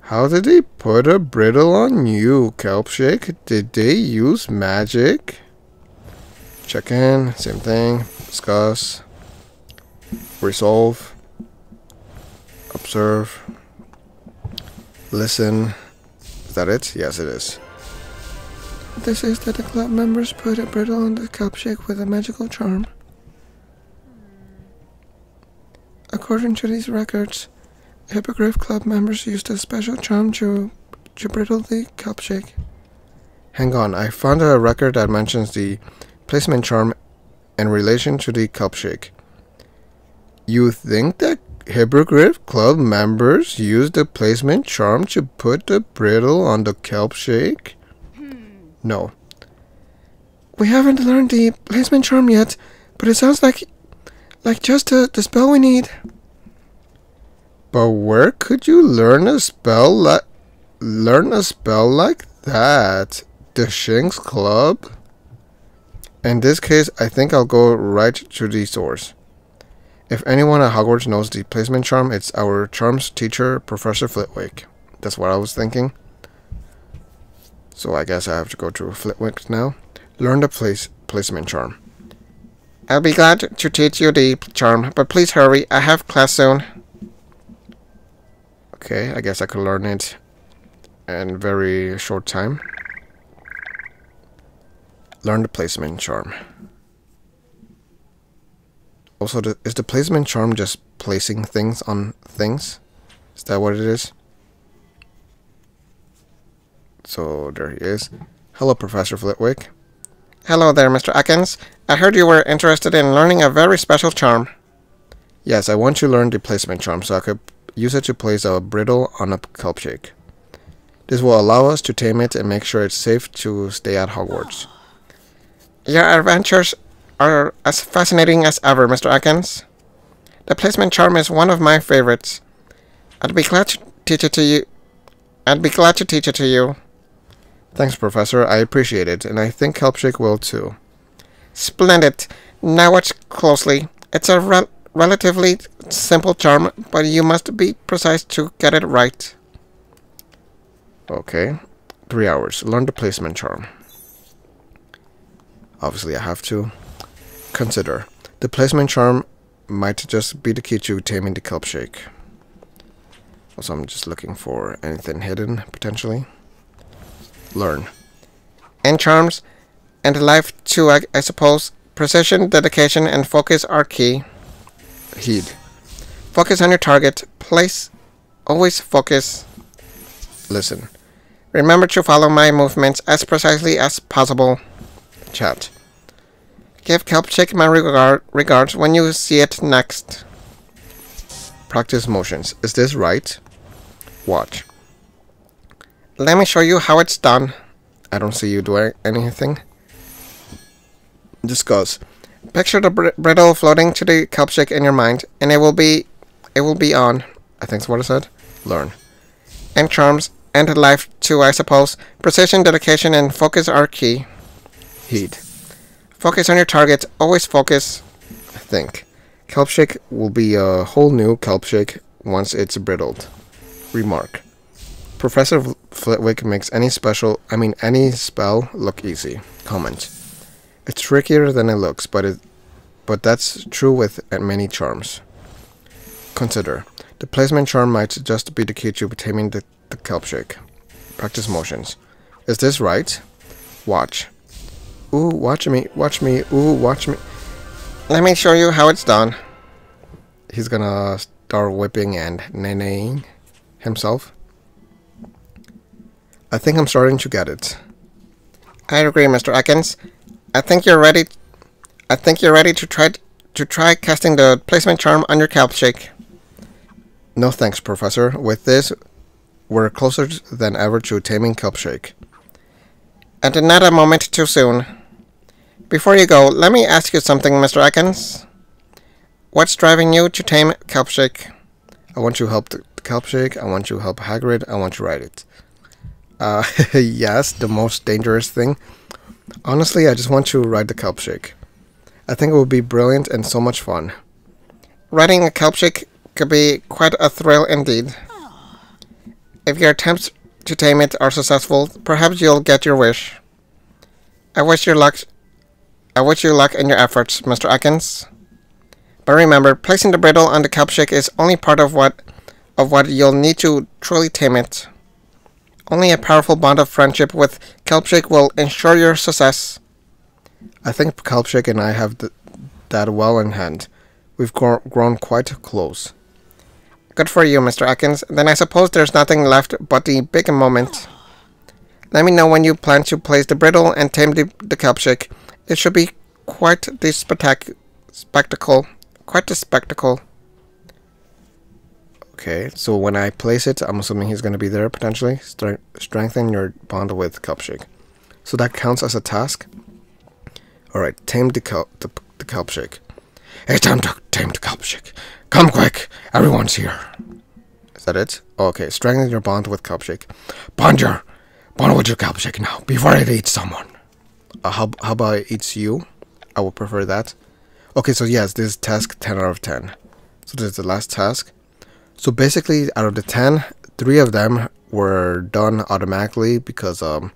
How did they put a brittle on you, Kelpshake? Did they use magic? Check in. Same thing. Discuss. Resolve. Observe. Listen. Is that it? Yes, it is. This is that the club members put a brittle on the Kelpshake with a magical charm. According to these records, Hippogriff Club members used a special charm to to brittle the kelp shake. Hang on, I found a record that mentions the placement charm in relation to the kelp shake. You think that Hippogriff Club members use the placement charm to put the brittle on the kelp shake? Hmm. No. We haven't learned the placement charm yet, but it sounds like like just the, the spell we need. But where could you learn a spell like learn a spell like that? The Sphinx Club? In this case, I think I'll go right to the source. If anyone at Hogwarts knows the placement charm, it's our charms teacher, Professor Flitwick. That's what I was thinking. So I guess I have to go to Flitwick now. Learn the place placement charm. I'll be glad to teach you the charm, but please hurry. I have class soon. Okay, I guess I could learn it in very short time. Learn the placement charm. Also, the, is the placement charm just placing things on things? Is that what it is? So, there he is. Hello, Professor Flitwick. Hello there, Mr. Atkins. I heard you were interested in learning a very special charm. Yes, I want to learn the placement charm so I could use it to place a brittle on a shake. This will allow us to tame it and make sure it's safe to stay at Hogwarts. Your adventures are as fascinating as ever, Mr. Atkins. The placement charm is one of my favorites. I'd be glad to teach it to you. I'd be glad to teach it to you. Thanks, Professor. I appreciate it, and I think Kelpshake will too. Splendid. Now watch closely. It's a rel relatively simple charm, but you must be precise to get it right. Okay. Three hours. Learn the placement charm. Obviously, I have to. Consider. The placement charm might just be the key to taming the Kelpshake. Also, I'm just looking for anything hidden, potentially. Learn. And charms, and life too, I, I suppose. Precision, dedication, and focus are key. Heed. Focus on your target. Place. Always focus. Listen. Remember to follow my movements as precisely as possible. Chat. Give Kelpshake my regard, regards when you see it next. Practice motions. Is this right? Watch. Let me show you how it's done. I don't see you doing anything. Discuss. Picture the br brittle floating to the Kelpshake in your mind, and it will be, it will be on. I think that's what I said. Learn. And charms, and life too, I suppose. Precision, dedication, and focus are key. Heed. Focus on your target. Always focus. Think. Kelpshake will be a whole new Kelpshake once it's brittled. Remark. Professor Flitwick makes any special, I mean any spell look easy. Comment. It's trickier than it looks, but it, but that's true with many charms. Consider. The placement charm might just be the key to taming the, the Kelpshake. Practice motions. Is this right? Watch. Ooh, watch me, watch me, ooh, watch me. Let me show you how it's done. He's gonna start whipping and naying himself. I think I'm starting to get it. I agree, Mr. Atkins. I think you're ready. I think you're ready to try to try casting the placement charm on your Kelpshake. No thanks, Professor. With this, we're closer than ever to taming Kelpshake. And not a moment too soon. Before you go, let me ask you something, Mr. Atkins. What's driving you to tame Kelpshake? I want you to help the Kelpshake. I want you to help Hagrid. I want you to ride it. Uh, yes, the most dangerous thing. Honestly, I just want to ride the Kelpshake. I think it would be brilliant and so much fun. Riding a Kelpshake could be quite a thrill indeed. If your attempts to tame it are successful, perhaps you'll get your wish. I wish you luck. Uh, I wish you luck in your efforts, Mr. Atkins. But remember, placing the brittle on the Kelpshake is only part of what of what you'll need to truly tame it. Only a powerful bond of friendship with Kelpshake will ensure your success. I think Kelpshake and I have th that well in hand. We've gro grown quite close. good for you, Mr. Atkins. Then I suppose there's nothing left but the big moment. Let me know when you plan to place the brittle and tame the, the kelpchick. It should be quite the spectac spectacle. Quite the spectacle. Okay, so when I place it, I'm assuming he's going to be there potentially. Stre strengthen your bond with Kelpchick. So that counts as a task. Alright, tame the, Kel the, the Kelpchick. It's time to tame the Kelpchick. Come quick, everyone's here. Is that it? Okay, strengthen your bond with Kelpchick. Bond your, bond with your Kelpchick now, before it eats someone. Uh, how, how about it's you? I would prefer that. Okay, so yes, this task 10 out of 10. So this is the last task. So basically, out of the 10, three of them were done automatically because um,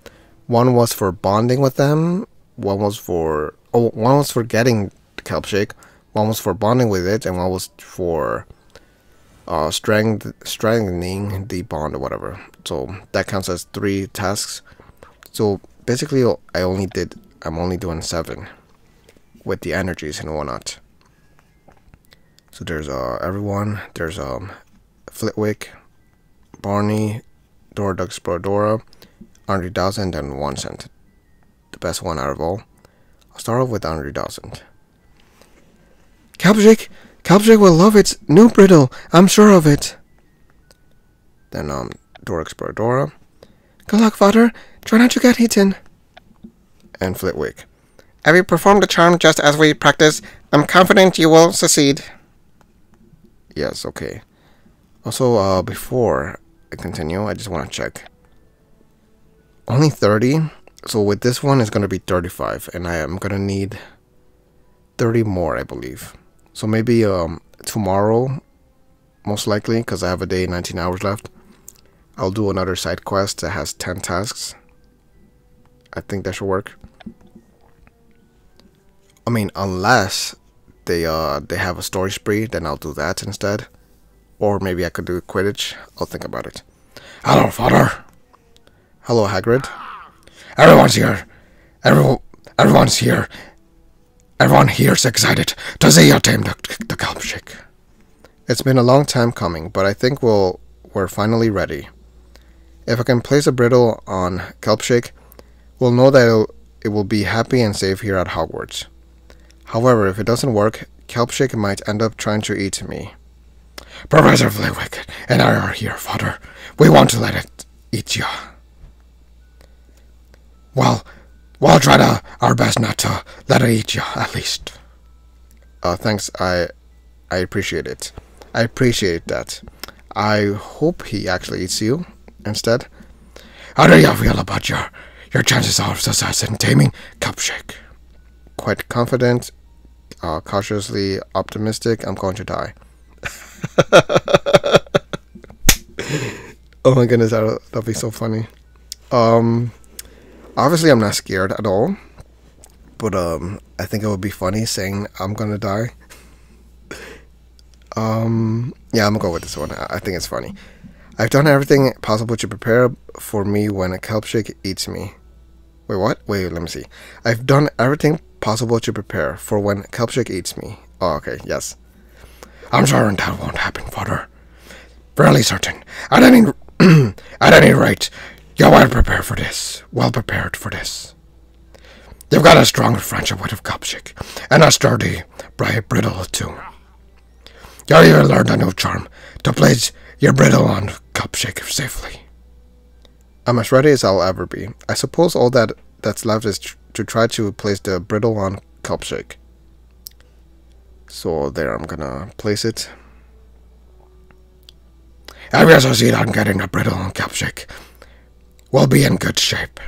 one was for bonding with them, one was for oh, one was for getting the kelp shake, one was for bonding with it, and one was for uh, strength strengthening the bond or whatever. So that counts as three tasks. So basically, I only did I'm only doing seven with the energies and whatnot. So there's uh everyone. There's um Flitwick, Barney, Dora Duck Exploradora, Andre Dawson, and one cent. The best one out of all. I'll start off with Andre Dawson. Kelpchick, Kelpchick will love its new brittle. I'm sure of it. Then um Dora Exploradora. Good luck, father. Try not to get eaten. And Flitwick. Have you performed the charm just as we practiced? I'm confident you will succeed. Yes, okay. Also, uh, before I continue, I just want to check. Only 30? So with this one, it's going to be 35. And I am going to need 30 more, I believe. So maybe um, tomorrow, most likely, because I have a day 19 hours left, I'll do another side quest that has 10 tasks. I think that should work. I mean, unless they uh they have a story spree, then I'll do that instead. Or maybe I could do Quidditch. I'll think about it. Hello, father. Hello, Hagrid. Everyone's here. Everyone, everyone's here. Everyone here's excited to see you tame the, the. It's been a long time coming, but I think we'll we're finally ready. If I can place a brittle on Kelpchick, we'll know that it will be happy and safe here at Hogwarts. However, if it doesn't work, Kelpchick might end up trying to eat me. Professor Flitwick and I are here, Father. We want to let it eat you. Well, we'll try to, our best not to let it eat you, at least. Uh, thanks, I, I appreciate it. I appreciate that. I hope he actually eats you instead. How do you feel about your, your chances of success in taming Kelpchick? Quite confident, uh, cautiously optimistic. I'm going to die. oh my goodness, that'll, that'll be so funny. Um, obviously, I'm not scared at all, but um, I think it would be funny saying I'm gonna die. um, yeah, I'm gonna go with this one. I, think it's funny. I've done everything possible to prepare for me when a kelpchick eats me. Wait, what? Wait, let me see. I've done everything possible to prepare for when kelpchick eats me. Oh, okay, yes. I'm certain that won't happen, Father. Fairly certain. At any, at any rate, you're well prepared for this. Well prepared for this. You've got a strong friendship with Kelpchick, and a sturdy, bright brittle too. You'll even learned a new charm to place your brittle on Kelpchick safely. I'm as ready as I'll ever be. I suppose all that that's left is tr to try to place the brittle on Kelpchick. So there, I'm gonna place it. If you succeed on getting a brittle on Kelpchick, we'll be in good shape.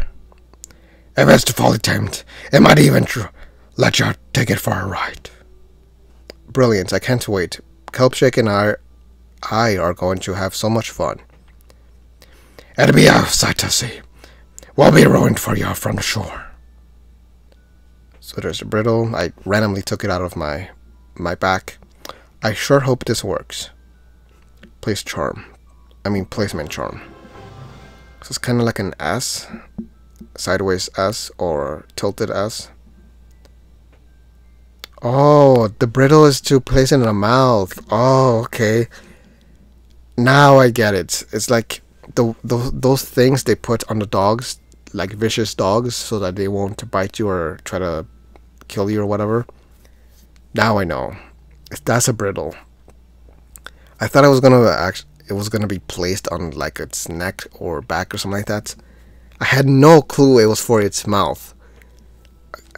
If it's fully tamed, it might even let you take it for a ride. Brilliant, I can't wait. Kelpshake and I, I are going to have so much fun. It'll be a sight to see. We'll be ruined for you from the shore. So there's a brittle. I randomly took it out of my my back. I sure hope this works. Place charm. I mean placement charm. So it's kind of like an S. Sideways S or tilted S. Oh, the brittle is to place in the mouth. Oh, okay. now I get it. It's like the, those things they put on the dogs, like vicious dogs, so that they won't bite you or try to kill you or whatever. Now I know. That's a brittle. I thought it was gonna act. It was gonna be placed on like its neck or back or something like that. I had no clue it was for its mouth.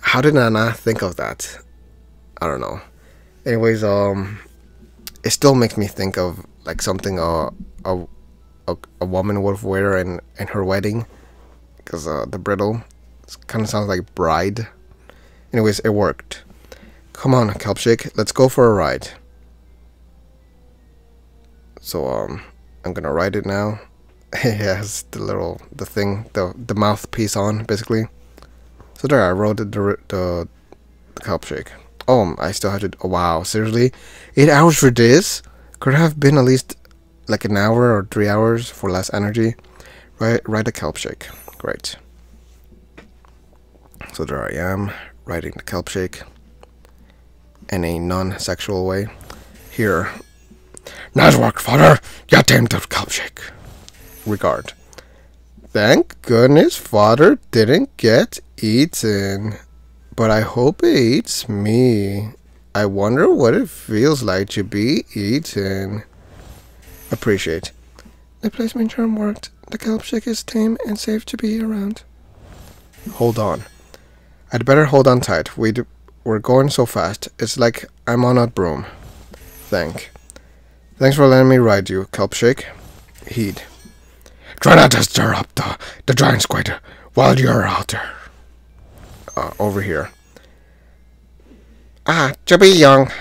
How did I not think of that? I don't know. Anyways, um, it still makes me think of like something uh, a a a woman would wear in in her wedding, because uh, the brittle kind of sounds like bride. Anyways, it worked. Come on, Kelpshake, let's go for a ride. So um, I'm gonna ride it now. it has the little the thing the the mouthpiece on basically. So there, I rode the the the, the Kelpshake. Oh, I still have to. Oh, wow, seriously, eight hours for this? Could have been at least like an hour or three hours for less energy. Right, ride kelp shake. Great. So there I am, riding the kelp shake in a non-sexual way. Here, nice work, father. You tamed the Kelpshake. Regard. Thank goodness father didn't get eaten. But I hope it eats me. I wonder what it feels like to be eaten. Appreciate. The placement charm worked. The Kelpshake is tame and safe to be around. Hold on. I'd better hold on tight. We we're going so fast. It's like I'm on a broom. Thank. Thanks for letting me ride you, Kelpshake. Heed. Try not to stir up the, the giant squid while you're out there. Uh, over here. Ah, to be young.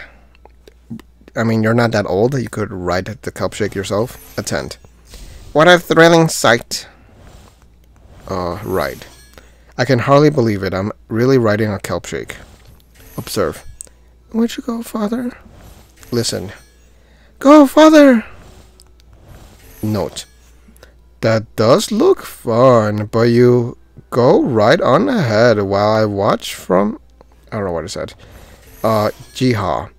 I mean, you're not that old. You could ride the Kelpshake yourself. Attend. What a thrilling sight. Uh, ride. I can hardly believe it. I'm really riding a Kelpshake. Observe. Where'd you go, father? Listen. Go, father! Note. That does look fun, but you go right on ahead while I watch from... I don't know what I said. Uh, Yeehaw.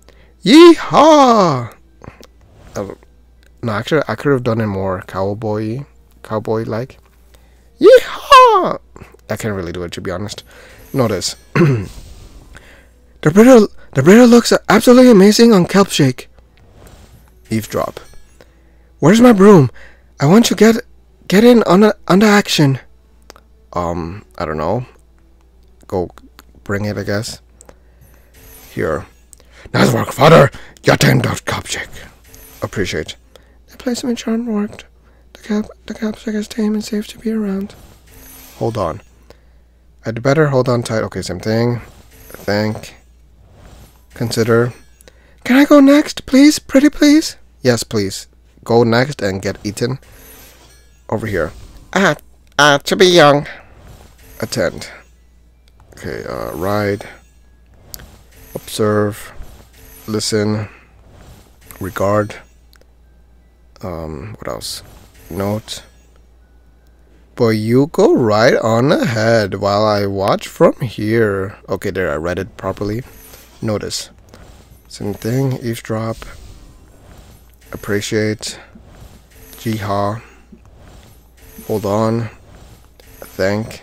Yeehaw! Uh, no, actually, I could have done it more cowboy, cowboy-like. Yeehaw! I can't really do it, to be honest. Notice. the brittle, the brittle looks absolutely amazing on Kelpshake. Eavesdrop. Where's my broom? I want to get get in on a, on the action. Um, I don't know. Go bring it, I guess. Here. Nice work, father. You tamed that Kelpshake. Appreciate. The placement charm worked. The cap the Kelpshake is tame and safe to be around. Hold on. I'd better hold on tight. Okay, same thing. Thank. Consider. Can I go next, please? Pretty please? Yes, please. Go next and get eaten. Over here. Ah, ah, to be young. Attend. Okay, uh, ride. Observe. Listen. Regard. Um, what else? Note. But you go right on ahead while I watch from here. Okay, there, I read it properly. Notice. Same thing, eavesdrop. Appreciate. Jiha. Hold on. Thank.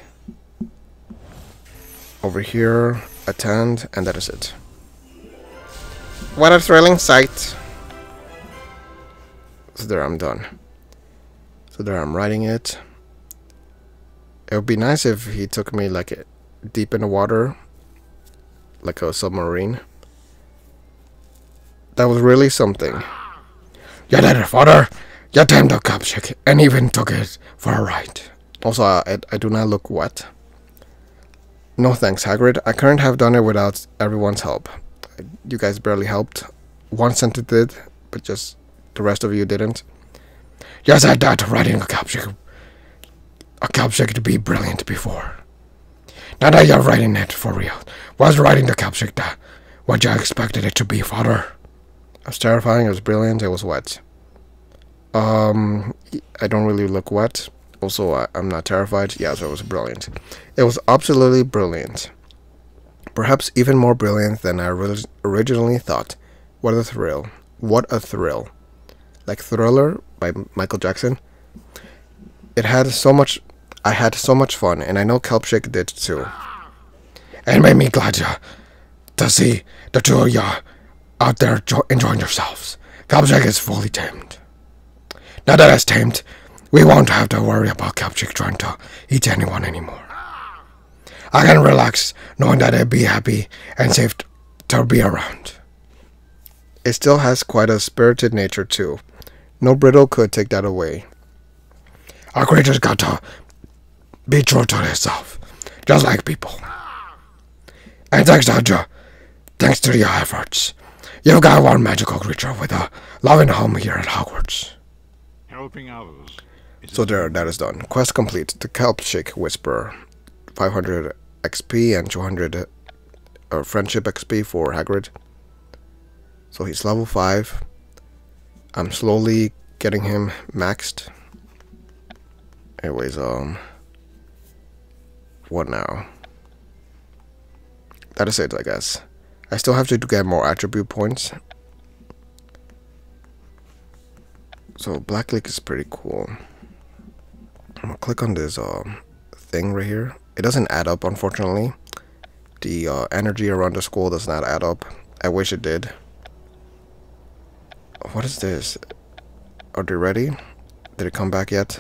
Over here, attend, and that is it. What a thrilling sight. So there, I'm done. So there, I'm writing it. It would be nice if he took me like deep in the water, like a submarine. That was really something. You did it, father. You tamed the Kelpshake and even took it for a ride. Also, I, I do not look wet. No thanks, Hagrid. I couldn't have done it without everyone's help. You guys barely helped. One Scented did, but just the rest of you didn't. Yes, I died writing a Kelpshake. A Kelpshake to be brilliant before. Now that you're writing it for real, was writing the Kelpshake that what you expected it to be, father? It was terrifying, it was brilliant, it was wet. Um, I don't really look wet. Also, I, am not terrified. Yeah, so it was brilliant. It was absolutely brilliant. Perhaps even more brilliant than I originally thought. What a thrill. What a thrill. like Thriller by Michael Jackson. It had so much. I had so much fun, and I know Kelpshake did too. It made me glad to see the two of you out there enjoying yourselves. Kelpshake is fully tamed. Now that it's tamed, we won't have to worry about Kelpshake trying to eat anyone anymore. I can relax knowing that I'd be happy and safe to be around. It still has quite a spirited nature too. No brittle could take that away. Our creatures got to be true to themselves, just like people. And thanks to thanks to your efforts, you've got one magical creature with a loving home here at Hogwarts. Helping others. So there, that is done. Quest complete. The Kelpshake Whisperer. 500 XP and 200 uh, Friendship XP for Hagrid. So he's level 5. I'm slowly getting him maxed. Anyways, um... What now? That is it, I guess. I still have to get more attribute points. So Black Lake is pretty cool. I'm gonna click on this uh, thing right here. It doesn't add up, unfortunately. The uh, energy around the school does not add up. I wish it did. What is this? Are they ready? Did it come back yet?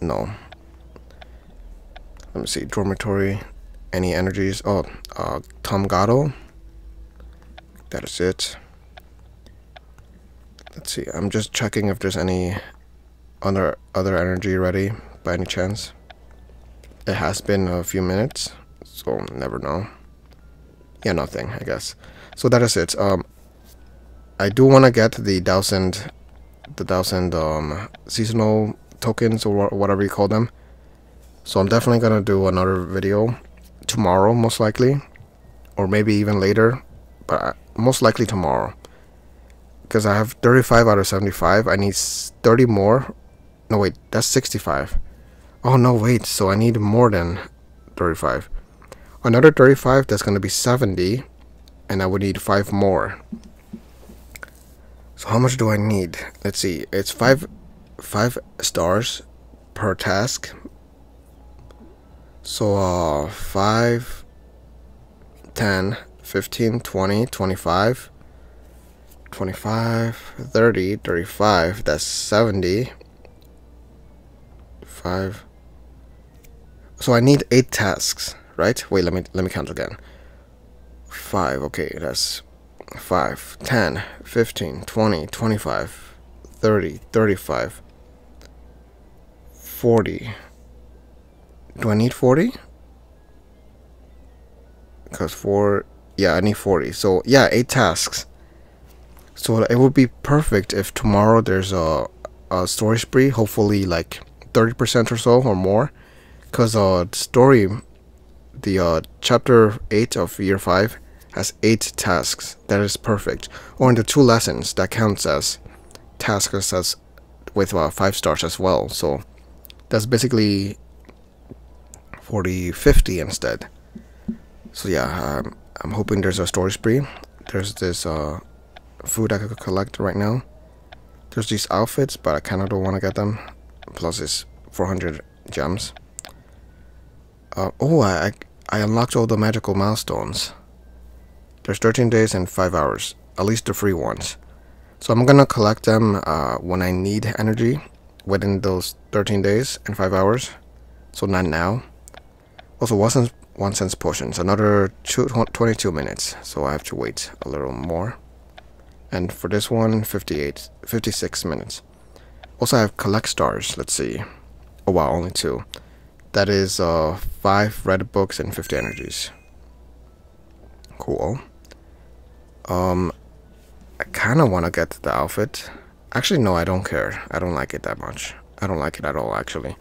No. Let me see. Dormitory. Any energies? Oh, uh, Tom Gatto. That is it. Let's see. I'm just checking if there's any other other energy ready by any chance. It has been a few minutes, so never know. Yeah, nothing, I guess. So that is it. Um, I do want to get the thousand, the thousand um seasonal tokens or whatever you call them. So I'm definitely gonna do another video tomorrow, most likely, or maybe even later, but most likely tomorrow. Because I have 35 out of 75. I need 30 more. No, wait, that's 65. Oh, no, wait. So I need more than 35. Another 35, that's going to be 70. And I would need 5 more. So how much do I need? Let's see. It's 5, five stars per task. So, uh, 5, 10, 15, 20, 25, 25, 30, 35, that's 70. 5. So I need 8 tasks, right? Wait, let me let me count again. 5, okay, that's 5, 10, 15, 20, 25, 30, 35, 40. Do I need 40? Because 4, yeah, I need 40. So, yeah, 8 tasks. So it would be perfect if tomorrow there's a, a story spree, hopefully like 30% or so or more. Because uh, the story, the uh, chapter 8 of year 5 has 8 tasks. That is perfect. Or in the two lessons, that counts as tasks as with uh, 5 stars as well. So that's basically 40, 50 instead. So yeah, um, I'm hoping there's a story spree. There's this uh, food I could collect right now. There's these outfits, but I kind of don't want to get them. Plus, it's 400 gems. Uh, oh, I, I unlocked all the magical milestones. There's 13 days and 5 hours, at least the free ones. So I'm gonna collect them uh, when I need energy within those 13 days and 5 hours. So not now. Also, one sense potions, another two, 22 minutes, so I have to wait a little more. And for this one, 58, 56 minutes. Also, I have collect stars, let's see. Oh wow, only two. That is uh, 5 red books and 50 energies. Cool. Um, I kind of want to get the outfit. Actually, no, I don't care. I don't like it that much. I don't like it at all, actually.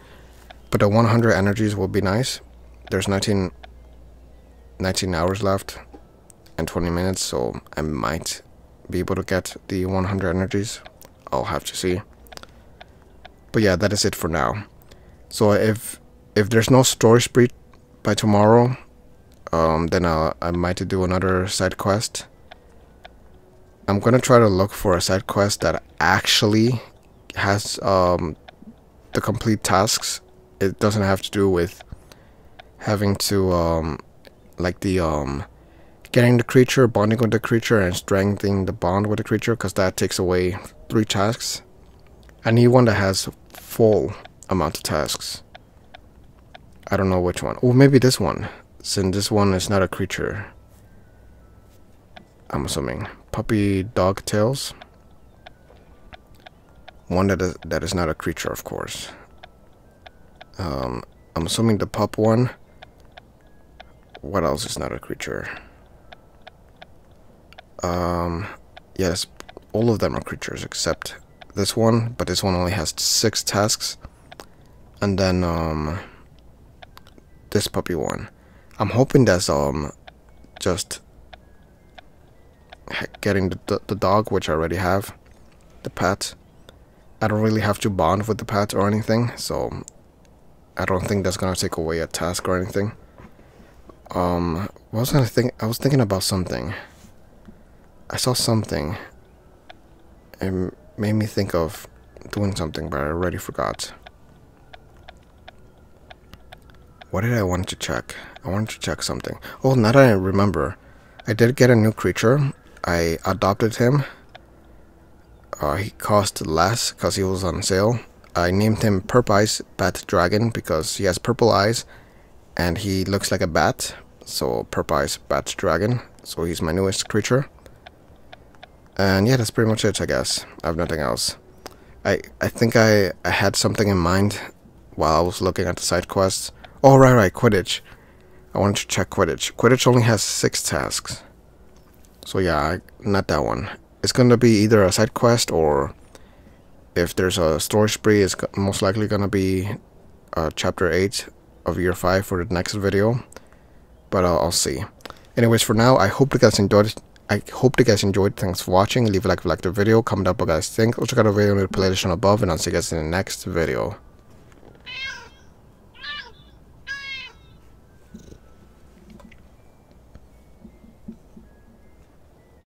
But the 100 energies will be nice. There's 19, 19 hours left and 20 minutes, so I might be able to get the 100 energies. I'll have to see. But yeah, that is it for now. So if if there's no story spree by tomorrow, um, then I'll, I might do another side quest. I'm gonna try to look for a side quest that actually has um, the complete tasks. It doesn't have to do with having to um, like the um, getting the creature, bonding with the creature, and strengthening the bond with the creature, because that takes away three tasks. I need one that has full amount of tasks. I don't know which one. Oh, maybe this one. Since this one is not a creature. I'm assuming. Puppy dog tails. One that is, that is not a creature, of course. Um, I'm assuming the pup one. What else is not a creature? Um, yes, all of them are creatures except this one, but this one only has six tasks. And then, um, this puppy one. I'm hoping that's, um, just getting the, the, dog, which I already have, the pet. I don't really have to bond with the pet or anything, so I don't think that's gonna take away a task or anything. Um, what was I think? I was thinking about something. I saw something. It made me think of doing something, but I already forgot. What did I want to check? I wanted to check something. Oh, now that I remember, I did get a new creature. I adopted him. Uh, he cost less because he was on sale. I named him Purp Eyes Bat Dragon because he has purple eyes and he looks like a bat. So Purp Eyes Bat Dragon. So he's my newest creature. And yeah, that's pretty much it, I guess. I have nothing else. I, I think I, I had something in mind while I was looking at the side quests. Oh, right, right, Quidditch. I wanted to check Quidditch. Quidditch only has six tasks. So yeah, not that one. It's gonna be either a side quest or if there's a story spree, it's most likely gonna be uh, chapter 8 of year 5 for the next video. But uh, I'll see. Anyways, for now, I hope you guys enjoyed I hope you guys enjoyed. Thanks for watching. Leave a like if you liked the video. Comment down what you guys think. Also check out the video in the playlist on above. And I'll see you guys in the next video.